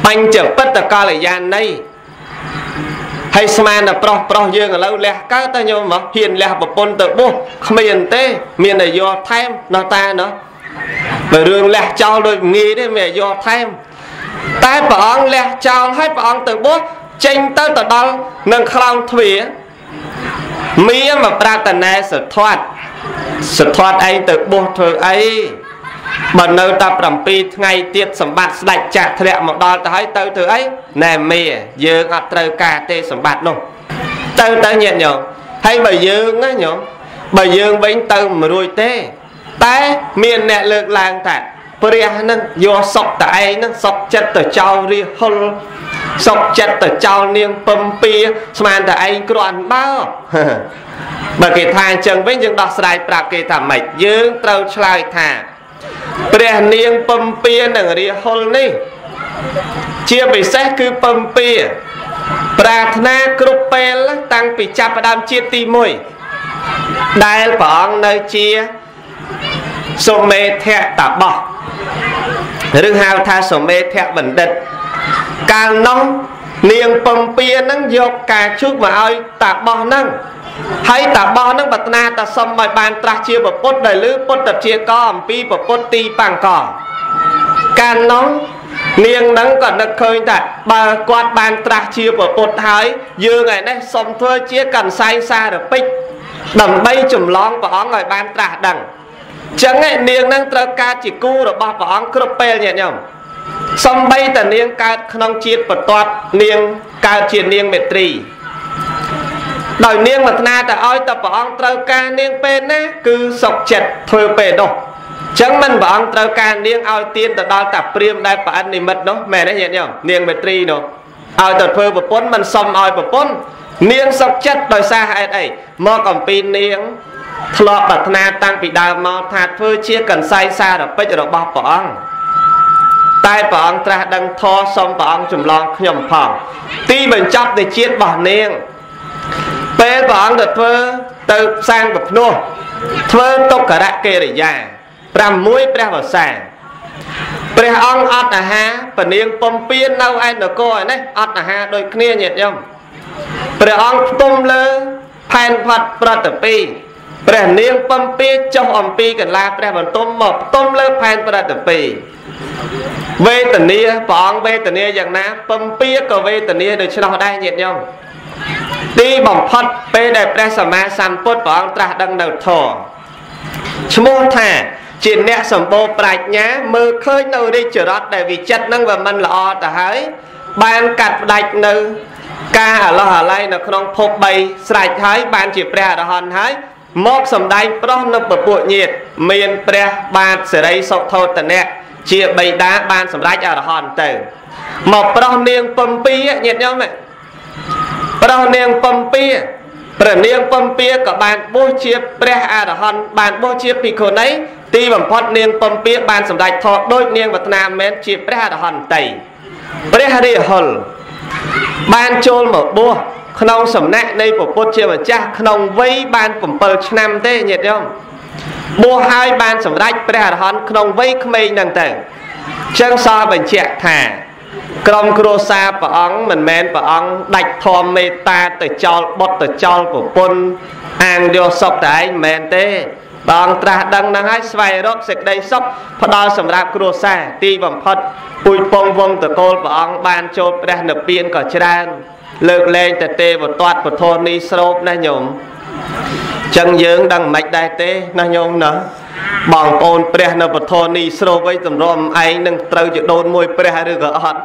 Speaker 1: បញ្ចពិតកល្យាណីហើយស្មានតែប្រុសប្រុសយើងឥឡូវលះកើតទៅញោមមកហ៊ានលះប្រពន្ធទៅបោះគ្មានទេ មានតែយកថែមណោះតាណោះ បើរឿងលះចោលដូចងាយទេមានយកថែមតែព្រះអង្គលះចោលហើយព្រះអង្គទៅបោះចេញទៅទៅដល់នឹងខ្លោងទ្វារមានមកប្រាថ្នាសធាត់សធាត់ឯងទៅបោះធ្វើអីបើនៅតែ7ថ្ងៃទៀតសម្បត្តិស្ដេចចាក់ធ្លាក់មកដល់ទៅហើយទៅធ្វើអីណែមេយើងអត់ត្រូវការទេសម្បត្តិនោះទៅទៅញាតិញោមហើយបើយើងណាញោមបើយើងវិញទៅមិនរួចទេ តែមានអ្នកលើកឡើងថាព្រះនឹងយកសុកតឯងនឹងសុកចិត្តទៅចោលរាហុលសុកចិត្តទៅចោលនាងពំពៀស្មានតែឯងគ្រាន់បើបើគេថាអញ្ចឹងវិញយើងដោះស្រាយប្រាប់គេថាម៉េចយើងត្រូវឆ្លើយថាព្រះនាងពំពៀនិងរាហុលនេះ ជាពិសេសគឺពំពៀប្រាថ្នាគ្រប់ពេលតាំងពីចាប់ផ្ដើមជាតិទី1ដែលព្រះអង្គនៅជា សុមេធៈតបោះឬហៅថាសុមេធៈបណ្ឌិត កាលនោះនាងពំពៀនឹងយកការជុកមកឲ្យតាបោះនឹងហើយតាបោះនឹងបតនាតាសុំឲ្យបានត្រាស់ជាពុទ្ធដែលលើពុទ្ធជាកអំពីពុទ្ធទីបង្កកាលនោះនាងហ្នឹងក៏នឹកឃើញថាបើគាត់បានត្រាស់ជាពុទ្ធហើយយើងឯនេះសុំធ្វើជាកន្សែងសារពេចដើម្បីចម្លងព្រះអង្គឲ្យបានត្រាស់ដឹង ចឹងឯនាងហ្នឹងត្រូវការជាគូរបស់ព្រះអង្គគ្រប់ពេលញាតិញោមសំបីតនាងកើតក្នុងជាតិបន្ទាត់នាងកើតជានាងមេត្រី ដោយនាងប្រាថ្នាតែឲ្យតែព្រះអង្គត្រូវការនាងពេលណាគឺសុខចិត្តធ្វើពេលនោះចឹងមិនព្រះអង្គត្រូវការនាងឲ្យទៀនទៅដល់តាព្រាមដែលប្រអិននិមិត្តនោះមែនទេញាតិញោមនាងមេត្រីនោះឲ្យទៅធ្វើប្រពន្ធមិនសមឲ្យប្រពន្ធនាងសុខចិត្តដោយសារហេតុអីមកអំពីនាង ធ្លាប់ប្រាថ្នាតាំងពីដើមមកថាធ្វើជាកន្សែងសារពេចរបស់ព្រះអង្គតែព្រះអង្គត្រាស់ដឹងធរសុំព្រះអង្គចម្លងខ្ញុំផងទីបញ្ចប់នៃជាតិរបស់នាងពេលព្រះអង្គទៅធ្វើទៅសាងប្រភ្នោះធ្វើទុក្ករៈកិរិយា6ព្រះវស្សាព្រះអង្គអត់អាហារពនាងពំពៀននៅឯនគរឯនេះអត់អាហារដូចគ្នាញាតិញោមព្រះអង្គផ្ទុំលើផែនផាត់ប្រតិពី ព្រះនាងពំពៀចុះអំពីកន្លាព្រះបន្ទុំមកផ្ទុំលើផែនប្រតិពីវេទនាព្រះអង្គវេទនាយ៉ាងណាពំពៀក៏វេទនាដូច្នោះដែរញាតិញោមទីបំផុតពេលដែលព្រះសម្មាសម្ពុទ្ធព្រះអង្គត្រាស់ដឹងនៅធម៌ឈ្មោះថាជាអ្នកសម្បូរប្រាជ្ញាមើលឃើញនៅរាជរដ្ឋដែលវិចិត្រនឹងវាមិនល្អទៅហើយបានកាត់ផ្ដាច់នៅការអឡោះអាល័យនៅក្នុងភព3ស្រេចហើយបានជាព្រះអរហន្តហើយ មកសំដែងប្រុសនៅពពួកញាតមានព្រះបាទសិរីសុធោតនៈជាបិតាបានសម្រេចអរហន្តទៅមកប្រុសនាងពំពីញាតិញោមប្រុសនាងពំពីព្រះនាងពំពីក៏បានបួសជាព្រះអរហន្តបានបួសជាភិក្ខុនីទីបំផុតនាងពំពីបានសម្រេចធម៌ដោយនាងវឌ្ឍនាមែនជាព្រះអរហន្តីព្រះរាហុលបានចូលមកបួស ក្នុងសំណាក់នៃពុទ្ធជាម្ចាស់ក្នុងវ័យបាន7ឆ្នាំទេញាតិញោមបួសហើយបានសម្រេចព្រះអរហន្តក្នុងវ័យក្មេងហ្នឹងទៅចឹងសរបញ្ជាក់ថាក្រុមគ្រួសារព្រះអង្គមិនមែនព្រះអង្គដាច់ធម៌មេត្តាទៅចោលបុតទៅចោលប្រពន្ធអាងយកសុខតែឯងមិនមែនទេបងត្រាស់ដឹងហ្នឹងហើយស្វែងរកសេចក្តីសុខផ្ដល់សម្រាប់គ្រួសារទីបំផុតពុយពងវងតកូលព្រះអង្គបានចូលព្រះនិព្វានក៏ច្រើន លើកលែងតែទេវទត្តពធនីស្រោបណាញោមចឹងយើងដឹងមិនដែរទេណាញោមណាបងប្អូនព្រះនៅពធនីស្រោបវិញតម្រាំឯងនឹងត្រូវជាដូនមួយព្រះឬក៏អត់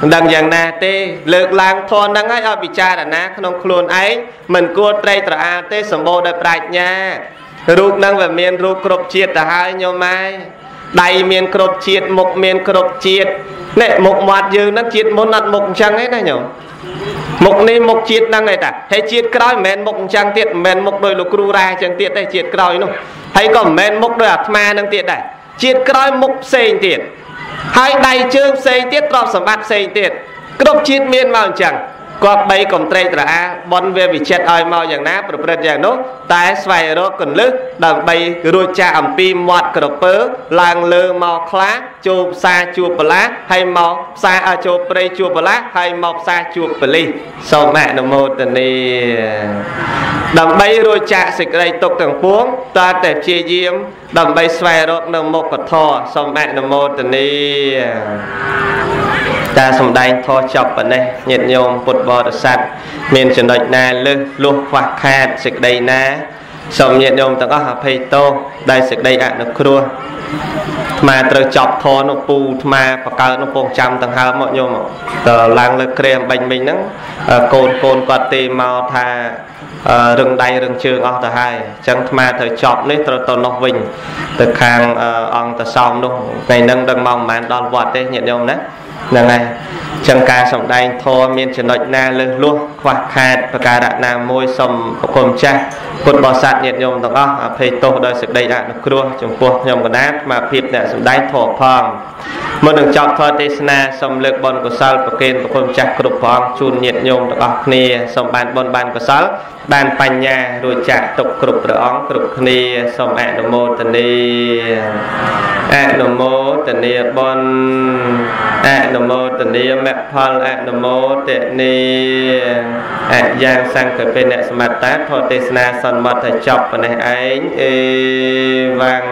Speaker 1: មិនដឹងយ៉ាងណាទេលើកឡើងធនហ្នឹងហើយឲ្យពិចារណាក្នុងខ្លួនឯងមិនគួរត្រេកត្រអាលទេសម្បូរដោយប្រាជ្ញារូបហ្នឹងវាមានរូបគ្រប់ជាតិទៅហើយញោមម៉ែដៃមានគ្រប់ជាតិមុខមានគ្រប់ជាតិនេះមុខមាត់យើងហ្នឹងជាតិមុនអត់មុខអញ្ចឹងទេណាញោម មុខនេះមុខជាតិហ្នឹងឯតាហើយជាតិក្រោយមិនមែនមុខអញ្ចឹងទៀតមិនមែនមុខដោយលោកគ្រូរ៉ាអញ្ចឹងទៀតទេជាតិក្រោយនោះហើយក៏មិនមែនមុខដោយអាត្មាហ្នឹងទៀតដែរជាតិក្រោយមុខផ្សេងទៀតហើយដៃជើងផ្សេងទៀតទ្រព្យសម្បត្តិផ្សេងទៀតគ្រប់ជាតិមានមកអញ្ចឹង គាត់បីកំត្រេកត្រអាបនវាវិចិត្រឲ្យមកយ៉ាងណា ប្រព្រឹត្តយ៉ាងនោះតែស្វែងរកកលឹះដើម្បីរួចចាកអំពីមាត់ក្រពើឡើងលើមកខ្លះចូលផ្សារជួបបលាហើយមកផ្សារចូលព្រៃជួបបលាហើយមកផ្សារជួបបលិសសូមអនុមោទនាដើម្បីរួចចាកសេចក្តីទុកទាំងពួងតើតែព្យាយាម ដើម្បីស្វែងរកនៅមុខធម៌សូមអនុមោទនា តាសំដែងធរចប់ប៉ុណ្ណេះញាតិញោមពុទ្ធបរិស័ទមានចំណុចណាលើសលុះខ្វះខាតសេចក្តីណាសូមញាតិញោមទាំងអស់អភ័យទោសដែលសេចក្តីអនុគ្រោះអាត្មាត្រូវចប់ធរនោះពូអាត្មាបកើតនោះពងចាំទាំងហើមកញោមតឡើងលើក្រែមបាញ់មិញហ្នឹងកូនកូនគាត់ទេមកថារឹងដៃរឹងជើងអស់ទៅហើយអញ្ចឹងអាត្មាត្រូវចប់នេះត្រូវទៅនោះវិញ ទៅខាងអង្គតសោមនោះថ្ងៃហ្នឹងដឹងមកមិនបានដល់វត្តទេញាតិញោមណា ហ្នឹងហើយចឹងការសំដែងធម៌មានចំណុចណាលើសលួសខ្វះខាតប្រការណាមួយសូមប្រគំចាស់ពុទ្ធបរិស័ទញាតិញោមទាំងអស់អភ័យទោសដោយសេចក្តីអនុគ្រោះចំពោះខ្ញុំកណាតមកភាពអ្នកសំដែងធម៌ផង មុននឹងចប់ធម៌ទេសនាសូមលើកបុណ្យកុសលប្រគេនប្រគំចាស់គ្រប់ព្រះអង្គជូនញាតិញោមទាំងអស់គ្នាសូមបានបុណ្យបានកុសលបានបញ្ញារួចចាក់ទុកគ្រប់ព្រះអង្គគ្រប់គ្នាសូមអនុមោទនាអនុមោទនាបុណ្យអនុមោទនាមគ្គផលអនុមោទនាអយ៉ាងសង្ឃពេអ្នកសមត្តាធម៌ទេសនាសន្មតទៅចប់ប៉ុណ្ណេះឯងអេវ៉ាំង